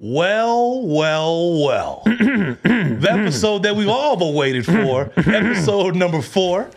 Well, well, well. the episode that we've all been waited for, episode number four,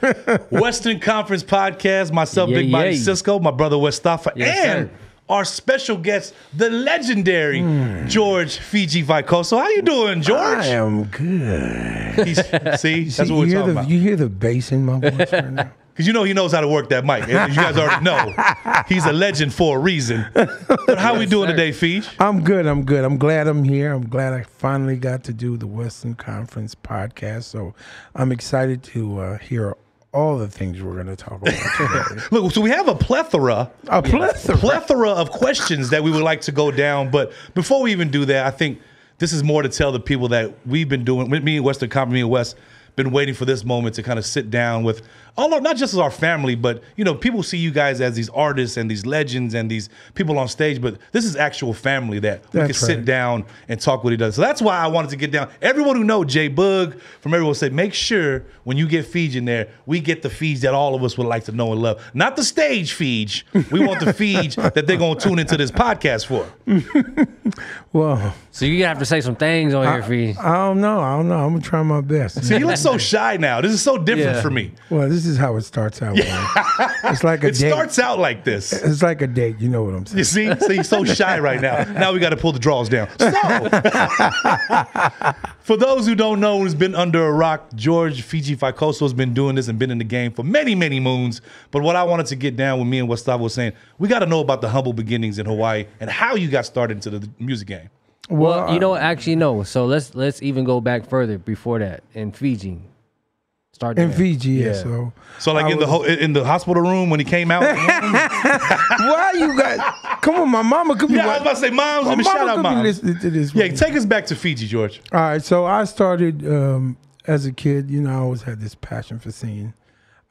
Western Conference Podcast. Myself, Yeah, Big Body yeah. Cisco, my brother Westafa, Yes, and sir. our special guest, the legendary Hmm. George Fiji Veikoso. So how you doing, George? I am good. He's, see, that's See, what we're talking the, about. You hear the bass in my voice right now? Because you know he knows how to work that mic. As you guys already know, he's a legend for a reason. But how we doing sir. today, Fiji? I'm good. I'm good. I'm glad I'm here. I'm glad I finally got to do the Western Conference podcast. So I'm excited to uh, hear all the things we're going to talk about today. Look, so we have a plethora A plethora. plethora of questions that we would like to go down. But before we even do that, I think this is more to tell the people that we've been doing with me and Western Company, me and West, been waiting for this moment to kind of sit down with all our, not just as our family, but you know, people see you guys as these artists and these legends and these people on stage, but this is actual family that we can That's sit down and talk what he does. So that's why I wanted to get down. Everyone who know J Boog from everyone said, make sure when you get Feege in there, we get the Feege that all of us would like to know and love. Not the stage Feege. We want the Feege that they're gonna tune into this podcast for. well, So you gonna have to say some things on here, Fee. I don't know. I don't know. I'm going to try my best. See, he looks so shy now. This is so different Yeah. for me. Well, this is how it starts out. man. It's like a It date. starts out like this. it's like a date. You know what I'm saying? You see, see, he's so shy right now. Now we got to pull the draws down. So, for those who don't know, who's been under a rock, George Fiji Veikoso has been doing this and been in the game for many, many moons. But what I wanted to get down with me and what Gustavo was saying, we got to know about the humble beginnings in Hawaii and how you got started into the music game. Well, you know, uh, what? actually, no. So let's let's even go back further before that in Fiji. Start In there. Fiji, yeah. Yeah. So, So, like I in the ho- in the hospital room when he came out. why you got? Come on, my mama could be. yeah, I was about to say, moms. my Let me mama shout out could be moms. listening to this. Yeah, right take us back to Fiji, George. All right, so I started um, as a kid. You know, I always had this passion for singing.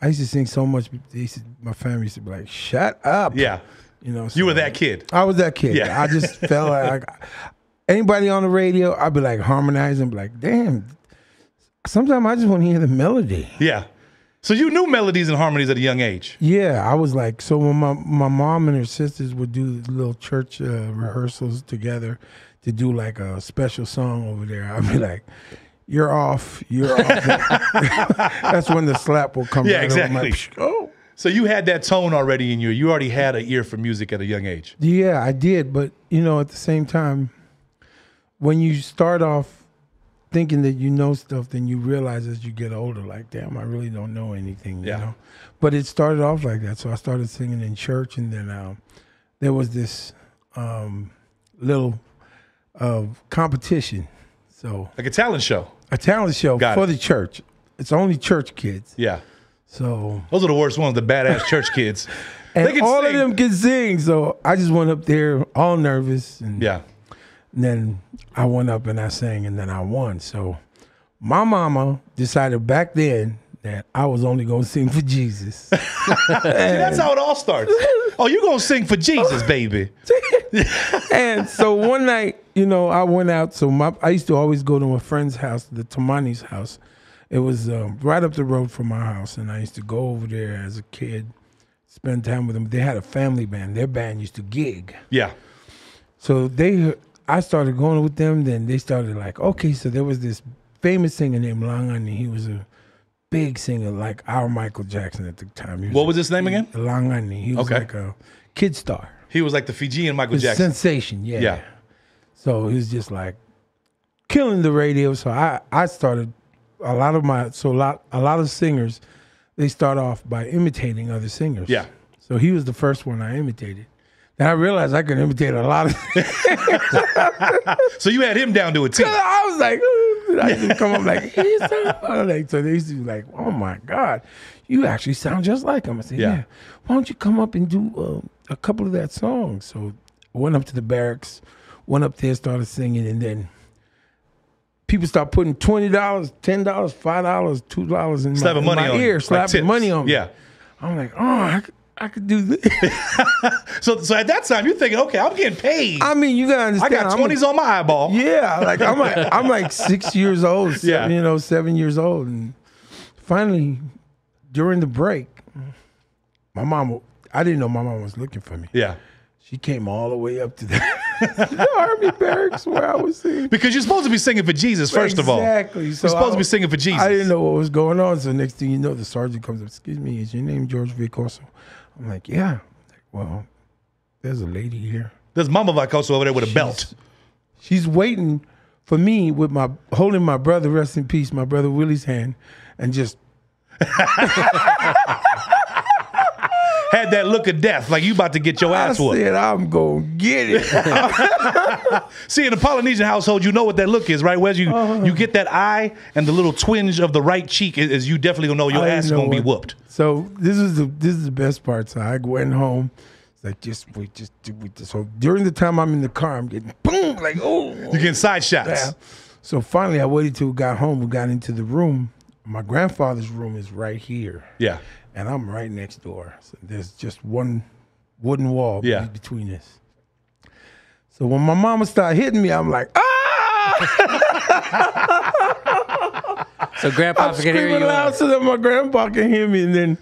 I used to sing so much. They used to, my family used to be like, "Shut up!" Yeah, you know. you were that kid. I was that kid. Yeah. I just felt like anybody on the radio, I'd be like harmonizing, be like, "Damn." Sometimes I just want to hear the melody. Yeah. So you knew melodies and harmonies at a young age. Yeah, I was like, so when my, my mom and her sisters would do little church uh, rehearsals together to do like a special song over there, I'd be like, you're off, you're off. That's when the slap will come Yeah, right exactly. oh. So you had that tone already in you. You already had an ear for music at a young age. Yeah, I did. But, you know, at the same time, when you start off thinking that you know stuff, then you realize as you get older, like, damn, I really don't know anything, Yeah. you know? But it started off like that. So I started singing in church, and then um, there was this um, little uh, competition. So Like a talent show. a talent show Got for it. the church. It's only church kids. Yeah. So Those are the worst ones, the badass church kids. and They can all sing. of them can sing. So I just went up there all nervous and Yeah. And then I went up and I sang and then I won. So my mama decided back then that I was only gonna sing for Jesus. See, that's how it all starts. Oh, you're gonna sing for Jesus, baby. and so one night, you know, I went out. So my I used to always go to a friend's house, the Tamani's house. It was um, right up the road from my house, and I used to go over there as a kid, spend time with them. They had a family band. Their band used to gig. Yeah. So they, I started going with them. Then they started like, okay, so there was this famous singer named Langani. He was a big singer, like our Michael Jackson at the time. He What was his name again? Langani. He was Okay. like a kid star, He was like the Fijian Michael a Jackson. sensation. Yeah. Yeah. So he was just like killing the radio. So I, I started a lot of my, so a lot, a lot of singers, they start off by imitating other singers. Yeah. So he was the first one I imitated. Then I realized I could imitate a lot of. So you had him down to a T. I was like, I used to come up like, "He sound like so they used to be like, oh my god, you actually sound just like him. I said, Yeah. yeah. Why don't you come up and do uh, a couple of that song? So went up to the barracks, went up there, started singing, and then people start putting twenty dollars, ten dollars, five dollars, two dollars in, my, Slapping in money my on ear, slapping tips. money on me. Yeah. I'm like, oh, I, could- I could do this. So so at that time you're thinking, okay, I'm getting paid. I mean, you gotta I understand. got I'm a- twenties on my eyeball. Yeah, like I'm like I'm like six years old. Seven, Yeah. you know, seven years old, and finally, during the break, my mom. I didn't know my mom was looking for me. Yeah. She came all the way up to the the army barracks where I was singing. Because you're supposed to be singing for Jesus, first of all. Exactly. So you're supposed I- to be singing for Jesus. I didn't know what was going on. So next thing you know, the sergeant comes up. Excuse me, is your name George Veikoso? I'm like, yeah. Like, well, there's a lady here. There's Mama Veikoso over there with a belt. She's waiting for me with my holding my brother, rest in peace, my brother Willie's hand, and just Had that look of death, like you about to get your ass whooped. I said, I'm gonna get it. See, in a Polynesian household, you know what that look is, right? Whereas you Uh-huh. you get that eye and the little twinge of the right cheek is, is you definitely gonna know your I ass is gonna be whooped. So this is the this is the best part. So I went home. Like just we just we just so during the time I'm in the car, I'm getting boom like oh You're getting side shots. yeah. So finally, I waited till we got home. We got into the room. My grandfather's room is right here, Yeah. and I'm right next door. So there's just one wooden wall Yeah. between us. So when my mama started hitting me, I'm like, ah! So grandpa I'm can hear screaming you. loud so that my grandpa can hear me. And then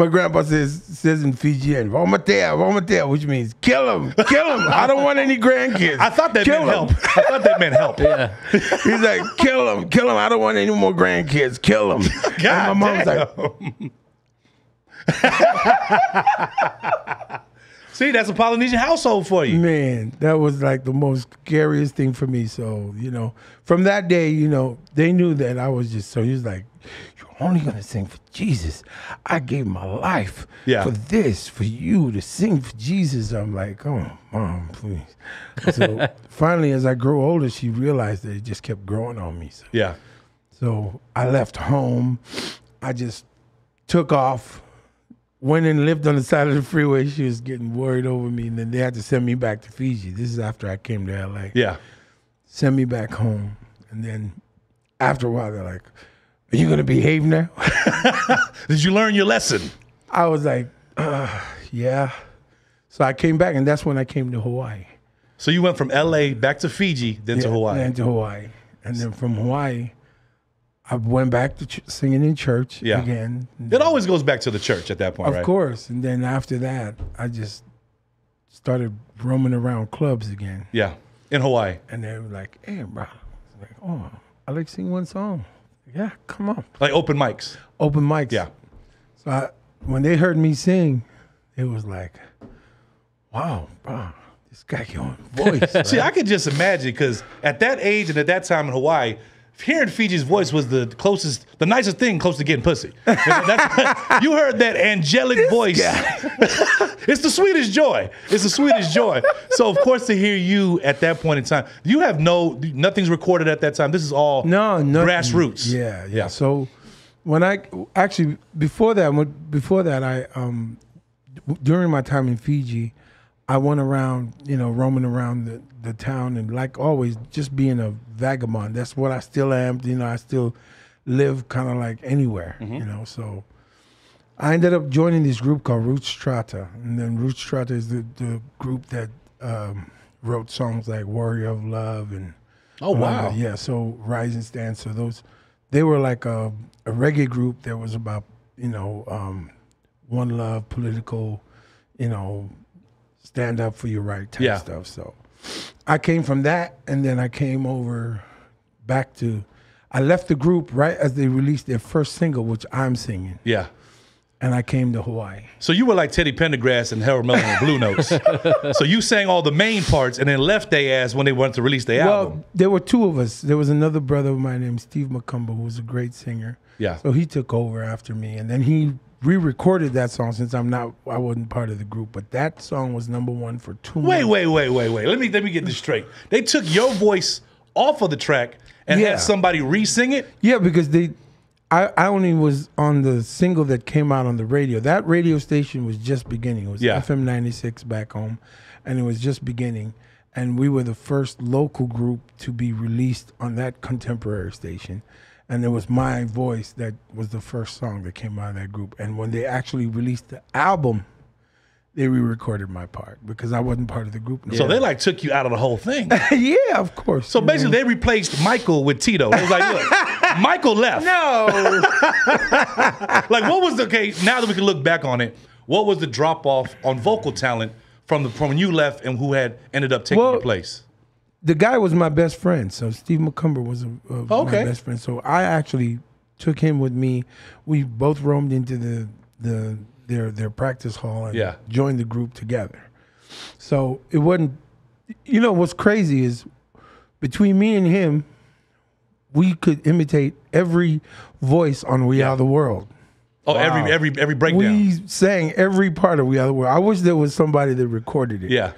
my grandpa says says in Fijian, "Vomitea, vomitea," which means kill him, kill him. I don't want any grandkids. I thought that kill meant him. help. I thought that meant help. Yeah. He's like, kill him, kill him. I don't want any more grandkids. Kill him. God and my mom's like, damn. See, that's a Polynesian household for you. man, that was like the most scariest thing for me. So you know, from that day, you know, they knew that I was just. So he was like, "You're only gonna sing for Jesus. I gave my life Yeah. for this, for you to sing for Jesus." I'm like, "Oh, mom, please." So finally, as I grew older, she realized that it just kept growing on me. So, Yeah. so I left home. I just took off. Went and lived on the side of the freeway. She was getting worried over me, and then they had to send me back to Fiji. This is after I came to LA Yeah. send me back home. And then after a while, they're like, Are you going to behave now? Did you learn your lesson? I was like, uh, Yeah. So I came back, and that's when I came to Hawaii. So you went from LA back to Fiji, then to Yeah, Hawaii. Then to Hawaii. And then from Hawaii, I went back to ch- singing in church Yeah. again. It always goes back to the church at that point, Of right? course. And then after that, I just started roaming around clubs again. Yeah. In Hawaii. And they were like, Hey, bro. I was like, Oh, I like sing one song. Yeah, come on. Like open mics. Open mics. Yeah. So I, when they heard me sing, it was like, wow, bro, this guy got voice. See, I could just imagine because at that age and at that time in Hawaii, hearing Fiji's voice was the closest, the nicest thing close to getting pussy. You, heard that angelic voice. it's the sweetest joy. It's the sweetest joy. So of course to hear you at that point in time, you have no nothing's recorded at that time. This is all no, no, grassroots. Yeah, yeah, Yeah. So when I actually before that, before that, I um during my time in Fiji, I went around, you know, roaming around the, the town and like always, just being a vagabond. That's what I still am. You know, I still live kind of like anywhere. You know, so. I ended up joining this group called Roots Strata, and then Roots Strata is the, the group that um, wrote songs like "Warrior of Love" and Oh wow. uh, yeah, so Rising Stand. So those, they were like a, a reggae group that was about you know um, one love, political, you know, stand up for your right type Yeah. stuff. So I came from that, and then I came over back to. I left the group right as they released their first single, which I'm singing, Yeah. and I came to Hawaii. So you were like Teddy Pendergrass and Harold Melvin and Blue Notes. so you sang all the main parts and then left their ass when they wanted to release their album. Well, there were two of us. There was another brother of mine named Steve McCumber, who was a great singer. Yeah. So he took over after me, and then he re-recorded that song since I'm not, I wasn't part of the group. But that song was number one for two. Wait, months. wait, wait, wait, wait. Let me let me get this straight. They took your voice off of the track and Yeah. had somebody re-sing it. Yeah, because they, I, I only was on the single that came out on the radio. That radio station was just beginning. It was Yeah. FM 96 back home, and it was just beginning. And we were the first local group to be released on that contemporary station. And it was my voice that was the first song that came out of that group. And when they actually released the album, they re-recorded my part because I wasn't part of the group. no So they like took you out of the whole thing. yeah, of course. So basically, they replaced Michael with Tito. It was like, look, Michael left. no. Like, what was the okay? Now that we can look back on it, what was the drop off on vocal talent from the from when you left and who had ended up taking Well, your place? The guy was my best friend. So Steve McCumber was a, a Okay. my best friend. So I actually took him with me. We both roamed into the the their their practice hall and Yeah. joined the group together. So it wasn't. You know what's crazy is between me and him, we could imitate every voice on We Are the World. Oh, every every every breakdown. We sang every part of We Are the World. I wish there was somebody that recorded it. yeah.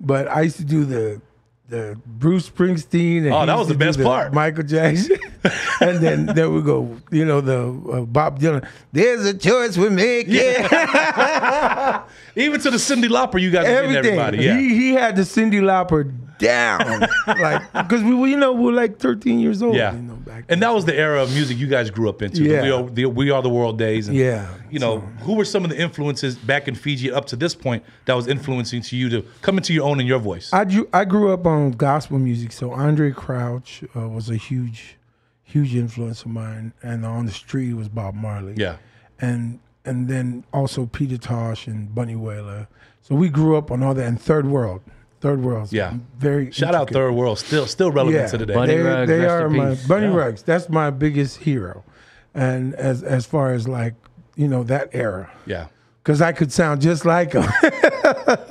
But I used to do the the Bruce Springsteen. And Oh, that was the best part. Michael Jackson. and then there we go. You know the uh, Bob Dylan. There's a choice we make. Yeah, Even to the Cyndi Lauper, you guys everything. everybody. Yeah. He he had the Cyndi Lauper down, like because we were you know we were like 13 years old. Yeah. you know, back and that was the era of music you guys grew up into. Yeah. The we, are, the we Are the World days. And, Yeah. You know, who were some of the influences back in Fiji up to this point that was influencing to you to come into your own in your voice? I grew, I grew up on gospel music, so Andraé Crouch uh, was a huge, huge influence of mine, and on the street was Bob Marley. yeah. and and then also Peter Tosh and Bunny Wailer. So we grew up on all that. And Third World, Third World, Yeah. very Shout out. Third World, still still relevant Yeah, to today. Bunny they, Rugs, they rest are in my peace. Bunny Yeah. Rugs. That's my biggest hero, and as as far as like you know that era, yeah. because I could sound just like him.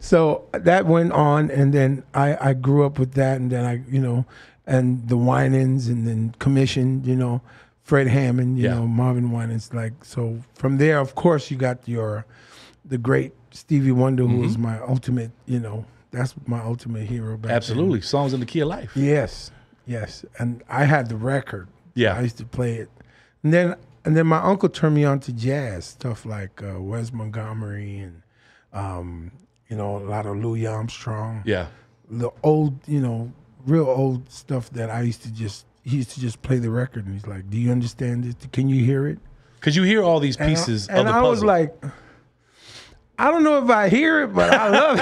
so that went on, and then I, I grew up with that, and then I, you know, and the Winans, and then commissioned, you know, Fred Hammond, you Yeah. know, Marvin Winans. Like so, from there, of course, you got your the great Stevie Wonder, who Mm-hmm. was my ultimate, you know, that's my ultimate hero. Back then. Absolutely. Songs in the key of life. Yes, yes, and I had the record. Yeah. I used to play it, and then and then my uncle turned me on to jazz stuff like uh, Wes Montgomery and um, you know a lot of Louis Armstrong. Yeah. the old you know real old stuff that I used to just he used to just play the record and he's like, "Do you understand it? Can you hear it?" Because you hear all these And I- pieces and of the I puzzle. was like. I don't know if I hear it, but I love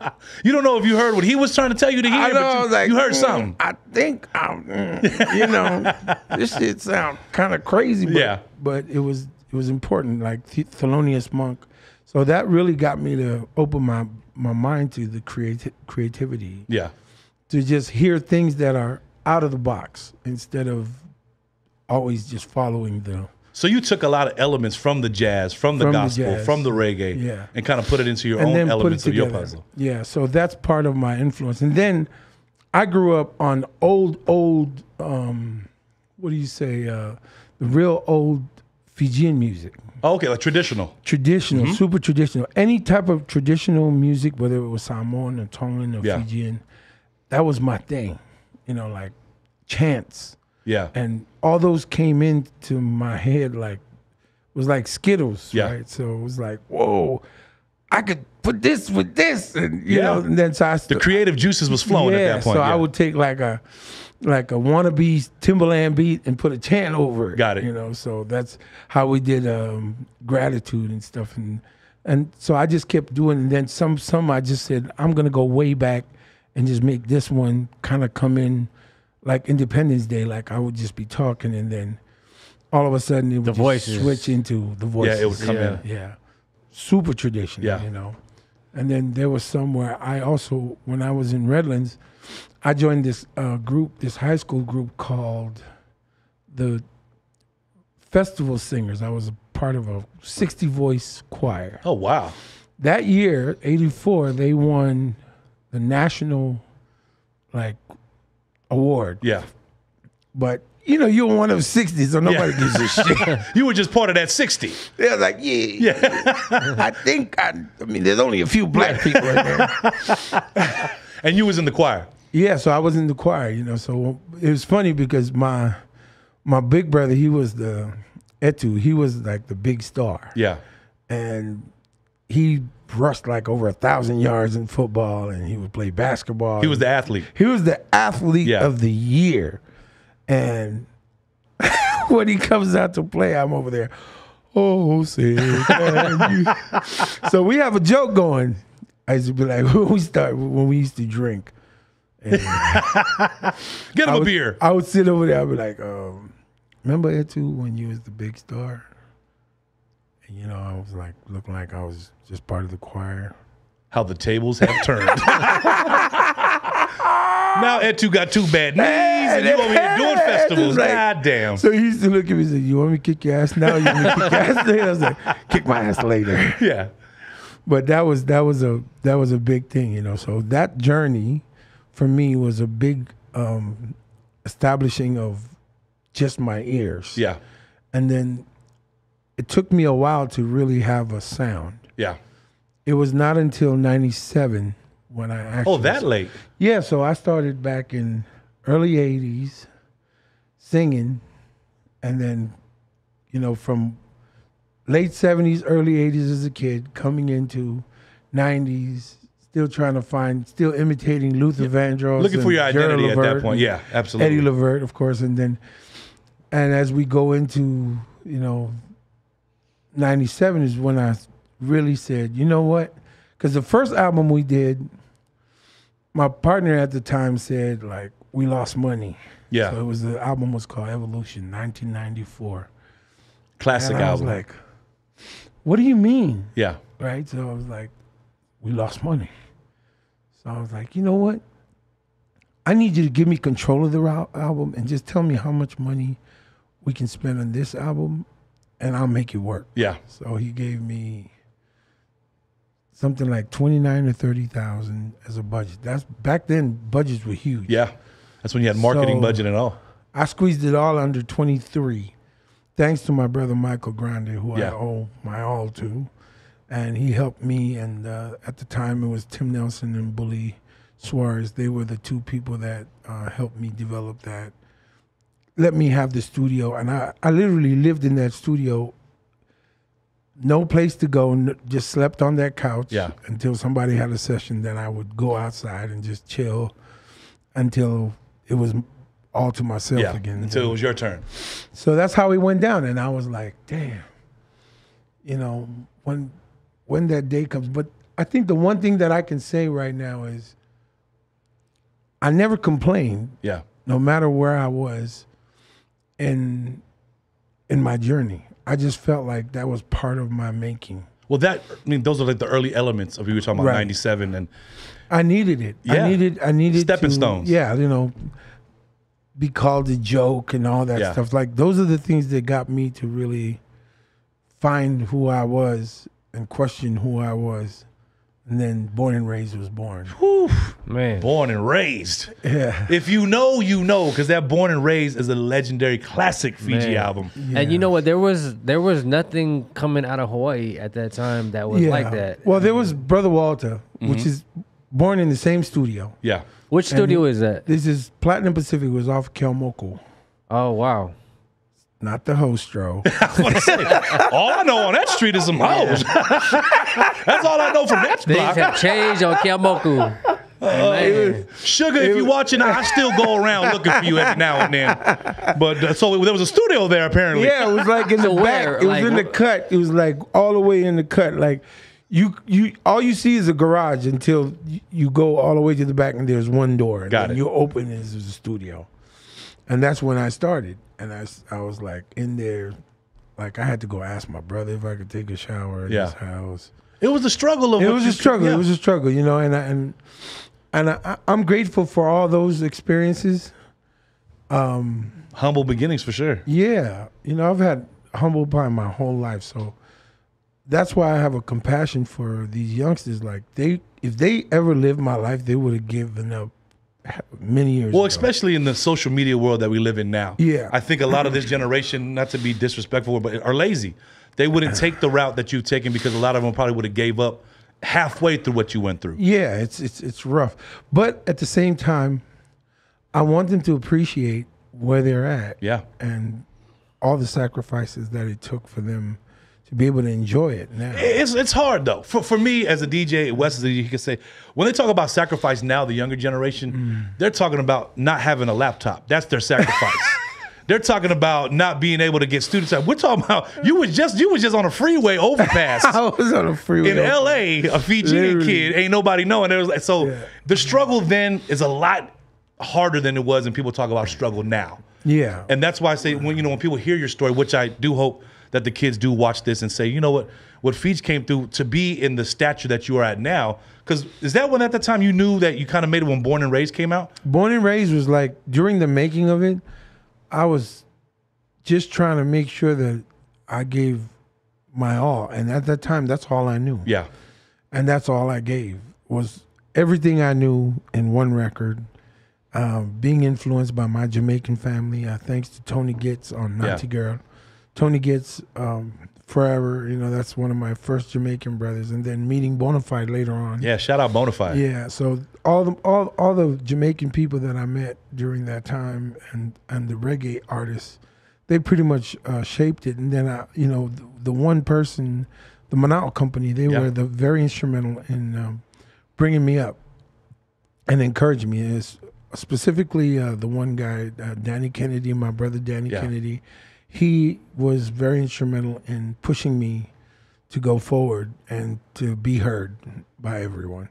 it. you don't know if you heard what he was trying to tell you to hear, I know. you, was like, you heard mm, something. I think I'm, mm, you know, this shit sound kind of crazy, but, Yeah. but it was it was important, like Th- Thelonious Monk. So that really got me to open my my mind to the creati- creativity, Yeah. to just hear things that are out of the box instead of always just following the. So you took a lot of elements from the jazz, from the From the gospel, jazz. from the reggae, Yeah. and kind of put it into your and own then put it elements of your puzzle. Yeah, so that's part of my influence. And then I grew up on old, old, um, what do you say, uh, the real old Fijian music, Oh, okay, like traditional. traditional, Mm-hmm. super traditional. Any type of traditional music, whether it was Samoan or Tongan or Yeah. Fijian, that was my thing. You know, like chants Yeah. and all those came into my head like it was like Skittles, Yeah. right? So it was like, whoa, I could put this with this, and you Yeah. know, and then so I The creative juices was flowing yeah, at that point. so yeah. I would take like a like a wannabe Timbaland beat and put a chant over it. Got it. You know, so that's how we did um, gratitude and stuff, and and so I just kept doing. And then some some I just said I'm gonna go way back and just make this one kind of come in like Independence Day. Like I would just be talking, and then all of a sudden it would The voices. switch into the voices. Yeah, it would come Yeah. in. Yeah, super traditional. Yeah. you know. And then there was somewhere I also, when I was in Redlands, I joined this uh, group, this high school group called the Festival Singers. I was a part of a 60 voice choir. Oh wow. That year, 84, they won the national like award. Yeah. But you know, you're one of 60, so nobody gives a shit. You were just part of that 60. They're like, yeah, I think I, I mean, there's only a few black people in there. And you was in the choir. Yeah, so I was in the choir, you know. So it was funny because my my big brother, he was the Etu, he was like the big star, Yeah. and he rushed like over a thousand yards in football, and he would play basketball. He was the athlete. he was the athlete Yeah. of the year, and when he comes out to play, I'm over there. Oh, say so we have a joke going. I used to be like, when we start when we used to drink. Get him I a would, beer. I would sit over there. I'd be like, um, "Remember Etu when you was the big star? You know, I was like looking like I was just part of the choir. How the tables have turned. now two got two bad knees, and you over here doing festivals. like- God damn. So he used to look at me and say, "You want me to kick your ass now? You want me to kick your ass later?" I was like, "Kick my ass later." Yeah. But that was that was a that was a big thing, you know. So that journey for me was a big um, establishing of just my ears. Yeah. And then it took me a while to really have a sound. Yeah. It was not until '97 when I oh, actually Oh, that late. Yeah, so I started back in early '80s singing, and then, you know, from late '70s, early '80s as a kid, coming into '90s, still trying to find, still imitating Luther Vandross, Looking for your identity at that point. Yeah, absolutely. Eddie Levert, of course, and then, and as we go into, you know, '97 is when I really said, you know what? Because the first album we did, my partner at the time said like we lost money. Yeah. So it was the album was called Evolution, 1994. Classic and I was album. like, what do you mean? yeah. Right? So I was like, we lost money. So I was like, you know what? I need you to give me control of the album and just tell me how much money we can spend on this album, and I'll make it work. Yeah. So he gave me something like twenty nine or thirty thousand as a budget. That's back then budgets were huge. Yeah. That's when you had marketing So- budget and all. I squeezed it all under twenty three, thanks to my brother Michael Grande, who Yeah. I owe my all to, and he helped me. And uh, at the time, it was Tim Nelson and Bully Suarez. They were the two people that uh, helped me develop that. Let me have the studio, and I, I literally lived in that studio. No place to go, n- just slept on that couch Yeah. until somebody had a session. Then I would go outside and just chill until it was all to myself Yeah. again. Until it was your turn. So that's how it went down, and I was like, "Damn," you know, when when that day comes. But I think the one thing that I can say right now is, I never complained, Yeah. no matter where I was, in in my journey. I just felt like that was part of my making. Well, that I mean, those are like the early elements of you were talking about Right. '97, and I needed it. Yeah. I needed. I needed Stepping to- stones. Yeah, you know, be called a joke and all that Yeah. stuff. Like those are the things that got me to really find who I was and question who I was. And then Born and Raised was born. Man. born and raised. Yeah. If you know, you know, because that "Born and Raised" is a legendary classic Fiji Man. album. And you know what? There was there was nothing coming out of Hawaii at that time that was like that. Well, there was Brother Walter, Mm-hmm. which is born in the same studio. Yeah, Which studio is that? This is Platinum Pacific was off Keeaumoku, Oh wow. Not the Hostro. all I know on that street is some hoes. That's all I know from that Things block. have changed on Keeaumoku. Man. Sugar, if you're watching, I still go around looking for you every now and then. But uh, so there was a studio there apparently. Yeah, it was like in the So back. where? It was Like, in the cut. It was like all the way in the cut. Like you, you, all you see is a garage until you, you go all the way to the back and there's one door. And Got then it. You open it, there's a studio, and that's when I started. And I was like in there, like I had to go ask my brother if I could take a shower at Yeah. his house. It was a struggle of It was a struggle. yeah. It was a struggle, you know. And I, and and I, I'm grateful for all those experiences. Um, humble beginnings for sure. Yeah, you know, I've had humble pie my whole life, so that's why I have a compassion for these youngsters. Like they, if they ever lived my life, they would have given up many years. Well, ago. especially in the social media world that we live in now. Yeah. I think a lot of this generation, not to be disrespectful, but are lazy. They wouldn't take the route that you've taken because a lot of them probably would have gave up halfway through what you went through. yeah, it's it's it's rough, but at the same time, I want them to appreciate where they're at. Yeah. and all the sacrifices that it took for them to be able to enjoy it now. It's it's hard though. For for me as a DJ, Wes DJ, he could say when they talk about sacrifice now, the younger generation, Mm. they're talking about not having a laptop. That's their sacrifice. they're talking about not being able to get students time. We're talking about you was just you was just on a freeway overpass. I was on a freeway in LA, a Fijian Literally. kid, ain't nobody knowing. There was like, so Yeah. the struggle then is a lot harder than it was, and people talk about struggle now. Yeah, And that's why I say when you know when people hear your story, which I do hope that the kids do watch this and say, you know what, what Feach came through to be in the stature that you are at now. Because is that when at the time you knew that you kind of made it when Born and Raised came out? Born and Raised was like during the making of it, I was just trying to make sure that I gave my all, and at that time, that's all I knew. Yeah. and that's all I gave was everything I knew in one record. Um, being influenced by my Jamaican family, uh, thanks to Tony Gitz on Yeah. Naughty Girl. Tony Gitz, um, forever, you know, that's one of my first Jamaican brothers, and then meeting Bonafide later on. Yeah. Shout out Bonafide. Yeah, so all the all all the Jamaican people that I met during that time and and the reggae artists, they pretty much uh, shaped it. And then I, you know, the, the one person, the Mana'o Company, they Yeah. were the very instrumental in um, bringing me up and encouraging me. Is specifically uh, the one guy, uh, Danny Kennedy, my brother Danny Yeah. Kennedy. He was very instrumental in pushing me to go forward and to be heard by everyone.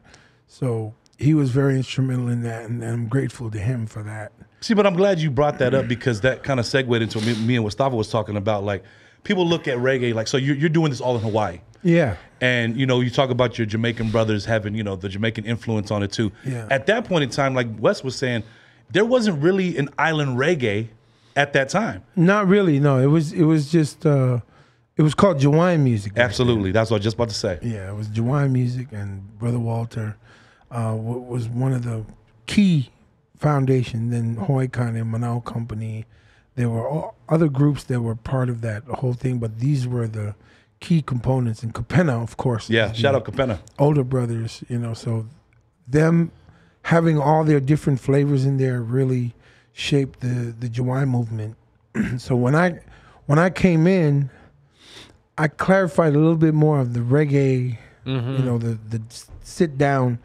So he was very instrumental in that, and I'm grateful to him for that. See, but I'm glad you brought that up because that kind of segued into me, me and Gustavo was talking about. Like, people look at reggae like, so you're, you're doing this all in Hawaii. Yeah, And you know, you talk about your Jamaican brothers having, you know, the Jamaican influence on it too. Yeah. At that point in time, like Wes was saying, there wasn't really an island reggae at that time. not really. No, it was it was just uh, it was called Jawaiian music. Absolutely, that's what I was just about to say. Yeah, it was Jawaiian music, and Brother Walter uh, was one of the key foundation. Then Ho'aikane and Mana'o Company. There were all other groups that were part of that whole thing, but these were the key components. And Kapena, of course. Yeah, shout out Kapena. older brothers, you know, so them having all their different flavors in there really shaped the the Jawai movement. so when I when I came in, I clarified a little bit more of the reggae, mm-hmm. you know, the the sit down,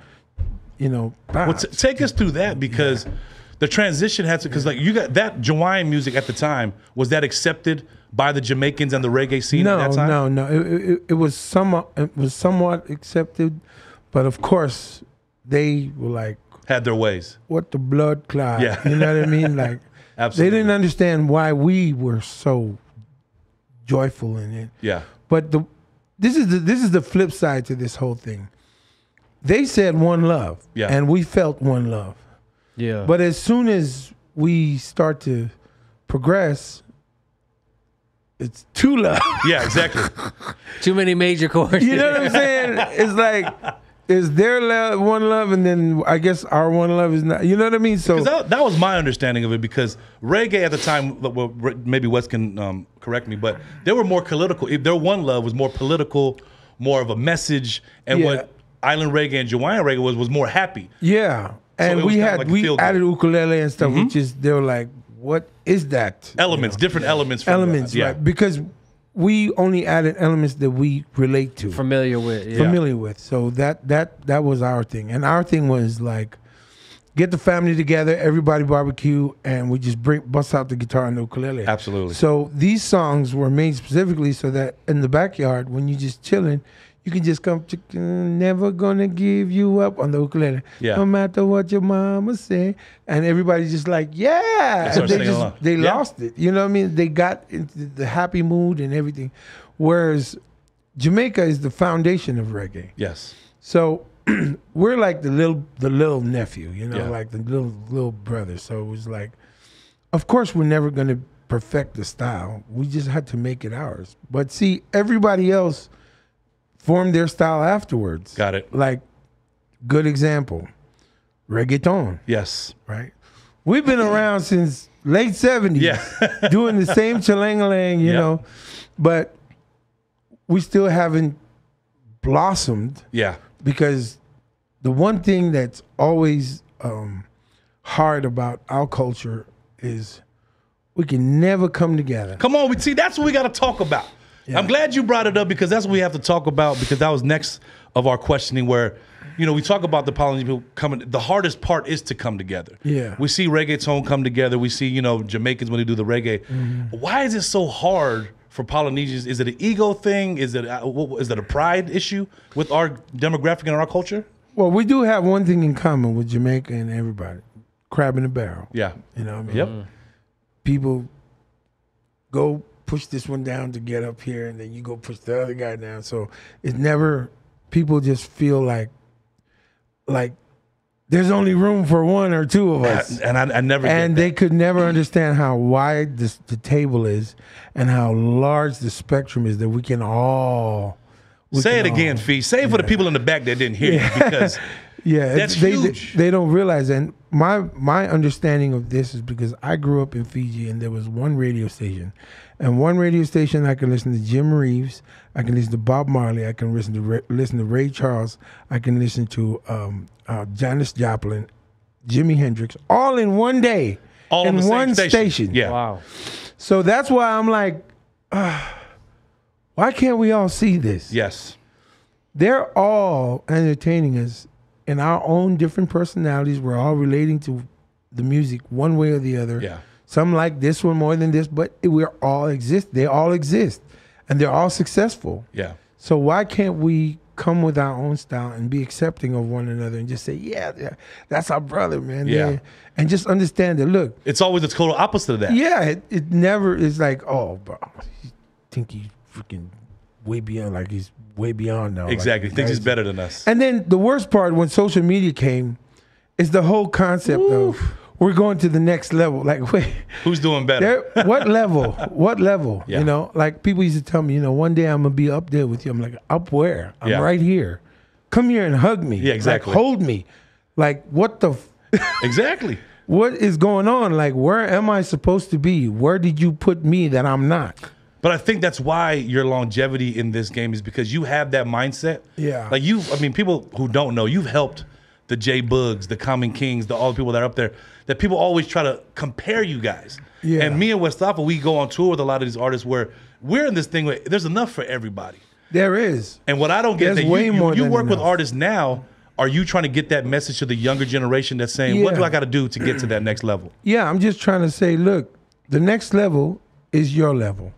you know. Well, t- take us through that because the transition had to because like you got that Hawaiian music at the time was that accepted by the Jamaicans and the reggae scene no, at that time. no, no. It, it, it was somewhat it was somewhat accepted, but of course they were like, Had their ways. "What the blood clot?" Yeah. you know what I mean? Like. Absolutely. They didn't understand why we were so joyful in it. Yeah. But the this is the this is the flip side to this whole thing. They said one love, Yeah. and we felt one love. Yeah. But as soon as we start to progress, it's two love. Yeah. Exactly. Too many major chords. you know what I'm saying? It's like is their love one love, and then I guess our one love is not. You know what I mean? So that, that was my understanding of it because reggae at the time, well, maybe Wes can um, correct me, but they were more political. Their one love was more political, more of a message, and Yeah. what Island reggae and Hawaiian reggae was was more happy. Yeah, and we had like we. Mm-hmm. added ukulele and stuff, which is they were like, "What is that?" Elements, different elements. From elements, yeah. right? Because we only added elements that we relate to, Familiar with. Yeah. familiar with. So that that that was our thing, and our thing was like, get the family together, everybody barbecue, and we just bring bust out the guitar and the ukulele. Absolutely. So these songs were made specifically so that in the backyard, when you're just chilling, you can just come. "Chicken, uh, Never gonna give you up on the ukulele. Yeah. No matter what your mama say, and everybody's just like, yeah. And they just along. they Yeah. lost it. You know what I mean? They got into the happy mood and everything. Whereas Jamaica is the foundation of reggae. yes. So we're like the little the little nephew, you know, Yeah. like the little little brother. So it was like, of course, we're never going to perfect the style. We just had to make it ours. But see, everybody else formed their style afterwards. Got it. Like, good example, reggaeton, Yes. right? We've been around since late seventies, Yeah. doing the same chalangalang, you Yeah. know, but we still haven't blossomed Yeah. because the one thing that's always um, hard about our culture is we can never come together. Come on, we see that's what we got to talk about. I'm glad you brought it up because that's what we have to talk about because that was next of our questioning where you know we talk about the Polynesian people coming the hardest part is to come together. Yeah. We see reggaeton come together. We see, you know, Jamaicans when they do the reggae. Mm-hmm. Why is it so hard for Polynesians? Is it an ego thing? Is it uh, it a pride issue with our demographic and our culture? Well, we do have one thing in common with Jamaica and everybody: crab in a barrel. Yeah. You know, what I mean, Yep. people go push this one down to get up here, and then you go push the other guy down. So it's never people just feel like like there's only room for one or two of us. and I, I never and they could never understand how wide this, the table is and how large the spectrum is that we can all we Say it can again, all- Fee. Say it for the people in the back that didn't hear you because Yeah, That's they, huge. They, don't realize, and my my understanding of this is because I grew up in Fiji, and there was one radio station, and one radio station I can listen to Jim Reeves, I can listen to Bob Marley, I can listen to Ray, listen to Ray Charles, I can listen to um, uh, Janis Joplin, Jimi Hendrix, all in one day, all in on one station. station. Yeah. Wow. So that's why I'm like, ah, why can't we all see this? Yes. they're all entertaining us in our own different personalities. We're all relating to the music one way or the other. Yeah. Some like this one more than this, but we're all exist. They all exist, and they're all successful. Yeah. So why can't we come with our own style and be accepting of one another and just say, yeah, yeah that's our brother, man. Yeah. And just understand that. Look, It's always the total opposite of that. yeah, it, it never is like, oh, bro, you think he's freaking way beyond, like he's way beyond now. Like, Exactly. Thinks he's better than us. and then the worst part when social media came is the whole concept of we're going to the next level. Like, wait, Who's doing better? what level? What level? Yeah. You know, like people used to tell me, you know, one day I'm gonna be up there with you. I'm like, up where? I'm Yeah. right here. Come here and hug me. Yeah, exactly. Like, hold me. Like, what the? F- exactly. what is going on? Like, where am I supposed to be? Where did you put me that I'm not? But I think that's why your longevity in this game is because you have that mindset. Yeah. Like you, I mean, people who don't know, you've helped the J Boogs, the Common Kings, the all the people that are up there. That people always try to compare you guys. Yeah. And me and Westafa, we go on tour with a lot of these artists where we're in this thing where there's enough for everybody. There is. And what I don't get There's is that way you, you, more you than work with artists now. Are you trying to get that message to the younger generation that's saying, what do I got to do to get to that next level? Yeah, I'm just trying to say, look, the next level is your level.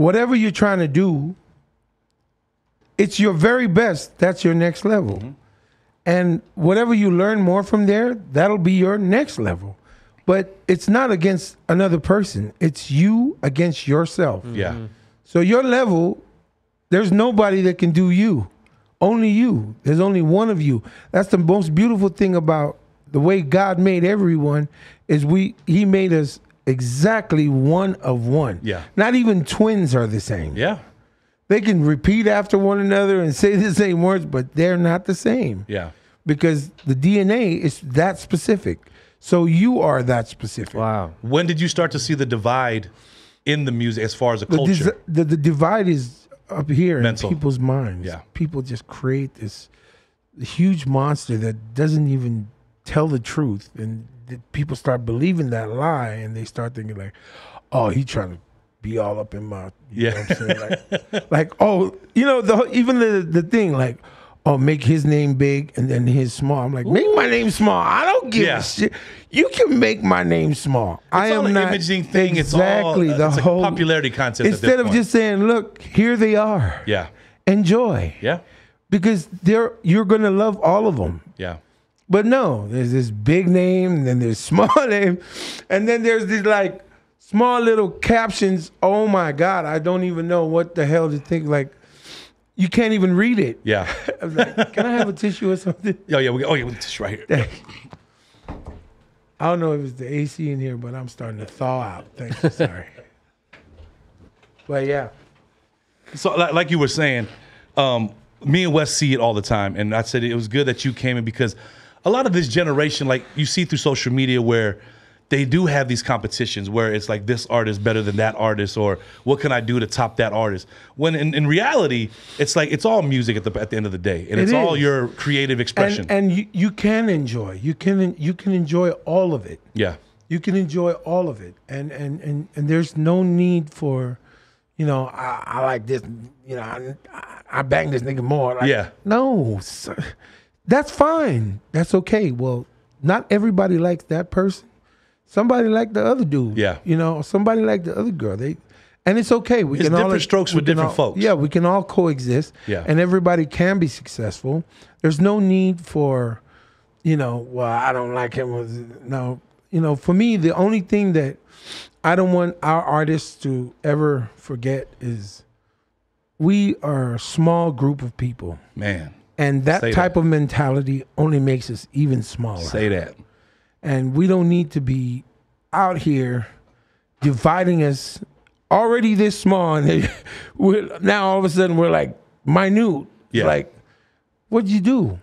Whatever you're trying to do, it's your very best. That's your next level. Mm-hmm. And whatever you learn more from there, that'll be your next level. But it's not against another person, it's you against yourself. Mm-hmm. Yeah. So your level, there's nobody that can do you. Only you. There's only one of you. That's the most beautiful thing about the way God made everyone is we he made us exactly one of one. Yeah. Not even twins are the same. Yeah. They can repeat after one another and say the same words, but they're not the same. Yeah. Because the DNA is that specific. So you are that specific. Wow. When did you start to see the divide in the music as far as the the, culture? desi- the the divide is up here Mental. in people's minds. Yeah. People just create this huge monster that doesn't even tell the truth, and the people start believing that lie, and they start thinking like, "Oh, he trying to be all up in my." You Yeah. Know what I'm saying? like, like, oh, you know, the whole- even the the thing like. Oh, make his name big and then his small. I'm like, make my name small. I don't give Yeah. a shit. You can make my name small. I am an not imaging thing. It's all, exactly uh, the it's whole popularity this Instead of just saying, "Look, here they are. yeah, Enjoy," yeah, because they're you're gonna love all of them. yeah, But no, there's this big name, and then there's small name, and then there's these like small little captions. Oh my God, I don't even know what the hell to think. Like, you can't even read it. yeah. I was like, can I have a tissue or something? Oh yeah, we, oh yeah, it's right here. I don't know if it's the AC in here, but I'm starting to thaw out. Thank you. Sorry. but yeah. So, like, like you were saying, um, me and Wes see it all the time, and I said it was good that you came in because a lot of this generation, like you see through social media, where they do have these competitions where it's like this artist better than that artist, or what can I do to top that artist? When in, in reality, it's like it's all music at the at the end of the day, and It it's all your creative expression. And, and you, you can enjoy. You can you can enjoy all of it. yeah, You can enjoy all of it. And and and, and there's no need for, you know, I, I like this. You know, I, I bang this nigga more. Like, Yeah. No, sir. That's fine. That's okay. Well, not everybody likes that person. Somebody like the other dude. Yeah. You know, somebody like the other girl. They. And it's okay. We It's can all strokes for different all- folks. Yeah, we can all coexist. Yeah. And everybody can be successful. There's no need for, you know, well, I don't like him. No, you know, for me, the only thing that I don't want our artists to ever forget is we are a small group of people. Man, And that Say type that. of mentality only makes us even smaller. say that. and we don't need to be out here dividing us already this small and we're, now all of a sudden we're like minute Yeah. like what'd you do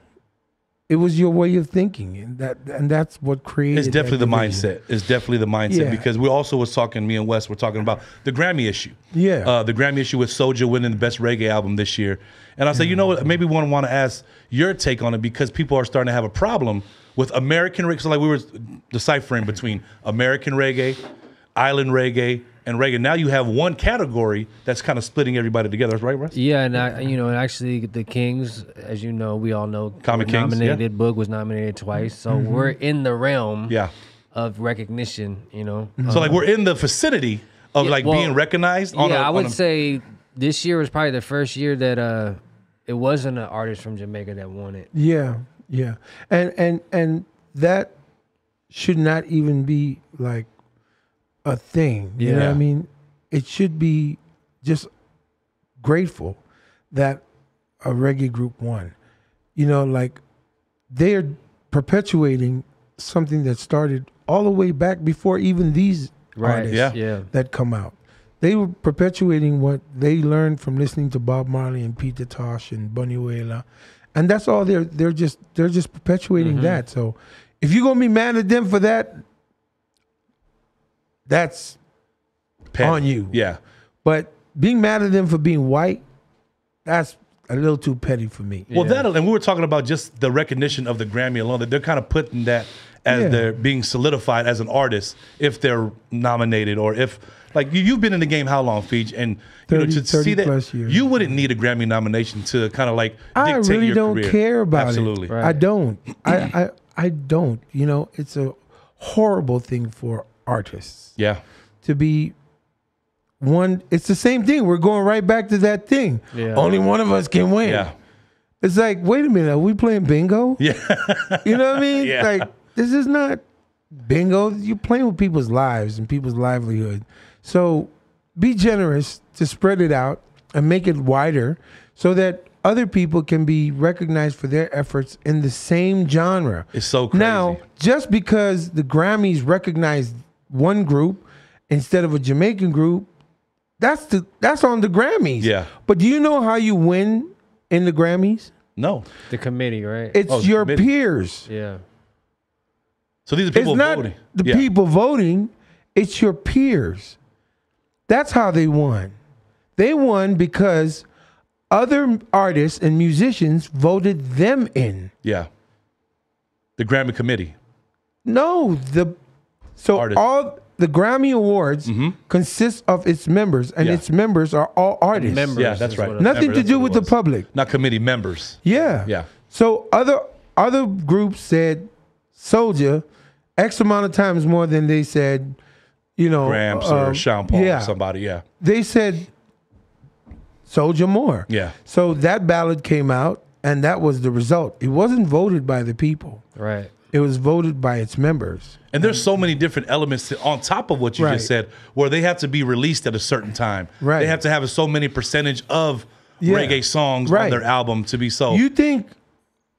it was your way of thinking and that and that's what created It's definitely the mindset. It's definitely the mindset Yeah. because we also was talking. Me and Wes were talking about the Grammy issue. Yeah. uh, the Grammy issue with SOJA winning the best reggae album this year. And I said, you know what? Maybe one want to ask your take on it because people are starting to have a problem with American reggae. So like we were deciphering between American reggae, island reggae, and Reagan. Now you have one category that's kind of splitting everybody together. That's right, Russ? Yeah, and I, you know, and actually, the Kings, as you know, we all know, Common were Kings, yeah. nominated. Boog was nominated twice, so Mm-hmm. we're in the realm Yeah. of recognition. You know, So like we're in the vicinity of Yeah, like well, being recognized. On yeah, a- I on would a- say this year was probably the first year that uh, it wasn't an artist from Jamaica that won it. yeah yeah and and and that should not even be like a thing you know what i mean it should be just grateful that a reggae group won you know like they're perpetuating something that started all the way back before even these artists Yeah. yeah. that come out. They were perpetuating what they learned from listening to Bob Marley and Peter Tosh and Bunny Wailer. And that's all they're they're just they're just perpetuating mm-hmm. that. So if you're gonna be mad at them for that, that's Petty. on you. Yeah. but being mad at them for being white, that's a little too petty for me. Well, Yeah. that and we were talking about just the recognition of the Grammy alone. That they're kind of putting that as Yeah. they're being solidified as an artist if they're nominated or if like you, you've been in the game how long, Feej? And you know to see that years. you wouldn't need a Grammy nomination to kind of like I really your don't career. care about Absolutely. it. Right. I don't. I, I I don't. You know, it's a horrible thing for artists. Yeah. to be one it's the same thing we're going right back to that thing Yeah. only one of us can win Yeah. it's like wait a minute are we playing bingo Yeah. you know what i mean Yeah. like this is not bingo you're playing with people's lives and people's livelihood so be generous to spread it out and make it wider so that other people can be recognized for their efforts in the same genre It's so crazy. now, just because the Grammys recognized one group instead of a Jamaican group, that's the that's on the Grammys. Yeah. But do you know how you win in the Grammys? no. The committee, right? It's Oh, the your committee. peers. yeah. So these are people it's not voting. the Yeah. people voting, it's your peers. That's how they won. They won because other artists and musicians voted them in. Yeah. The Grammy committee. No, the so Artist. all the Grammy Awards consists of its members, and Yeah. its members are all artists. Members. Yeah, that's right. Nothing Member, to do with the public. Not committee members. Yeah. Yeah. So other other groups said SOJA X amount of times more than they said, you know, Gramps uh, or Sean Paul yeah. or somebody. Yeah. They said SOJA more. Yeah. So that ballot came out, and that was the result. It wasn't voted by the people. Right. It was voted by its members. And there's so many different elements to, on top of what you Right. just said, where they have to be released at a certain time. Right. They have to have so many percentage of Yeah. reggae songs on their album to be sold. You think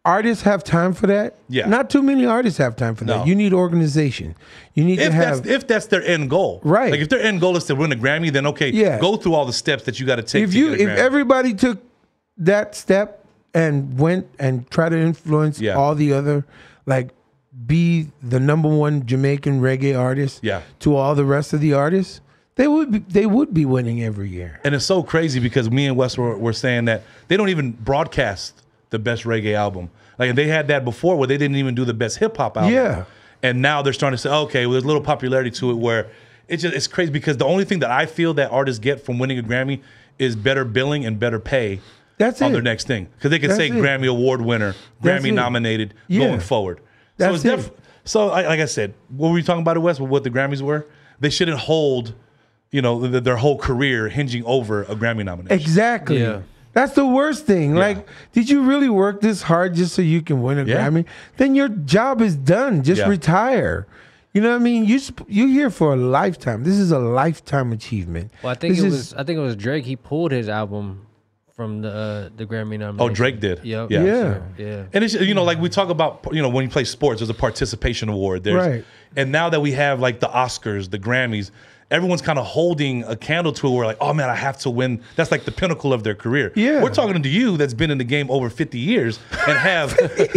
artists have time for that? Yeah. Not too many artists have time for No. that. You need organization. You need if to have. that's if that's their end goal, Right. Like if their end goal is to win a Grammy, then okay, Yeah. go through all the steps that you got to take. if to you if everybody took that step and went and tried to influence Yeah. all the other, like be the number one Jamaican reggae artist Yeah. to all the rest of the artists, they would be, they would be winning every year. and it's so crazy because me and Wes were, were saying that they don't even broadcast the best reggae album. Like they had that before where they didn't even do the best hip hop album. Yeah. And now they're starting to say, okay, well, there's a little popularity to it where it's just it's crazy because the only thing that I feel that artists get from winning a Grammy is better billing and better pay That's on it. their next thing. Because they can That's say it. Grammy Award winner, That's Grammy it. nominated Yeah. going forward. That's so it. it's def- so I, like I said, what were you talking about at West? What the Grammys were? They shouldn't hold, you know, th- their whole career hinging over a Grammy nomination. Exactly. Yeah. That's the worst thing. Like, did you really work this hard just so you can win a Yeah. Grammy? Then your job is done. Just Yeah. retire. You know what I mean? You sp- you're here for a lifetime. This is a lifetime achievement. Well, I think This it is- was. I think it was Drake. He pulled his album from the uh, the Grammy nomination. Oh, Drake did. Yep. Yeah. Yeah. Yeah. And it's you know like we talk about you know when you play sports, there's a participation award. There's, Right. And now that we have like the Oscars, the Grammys, everyone's kind of holding a candle to it. Where like, oh man, I have to win. That's like the pinnacle of their career. Yeah. We're talking to you that's been in the game over 50 years and have.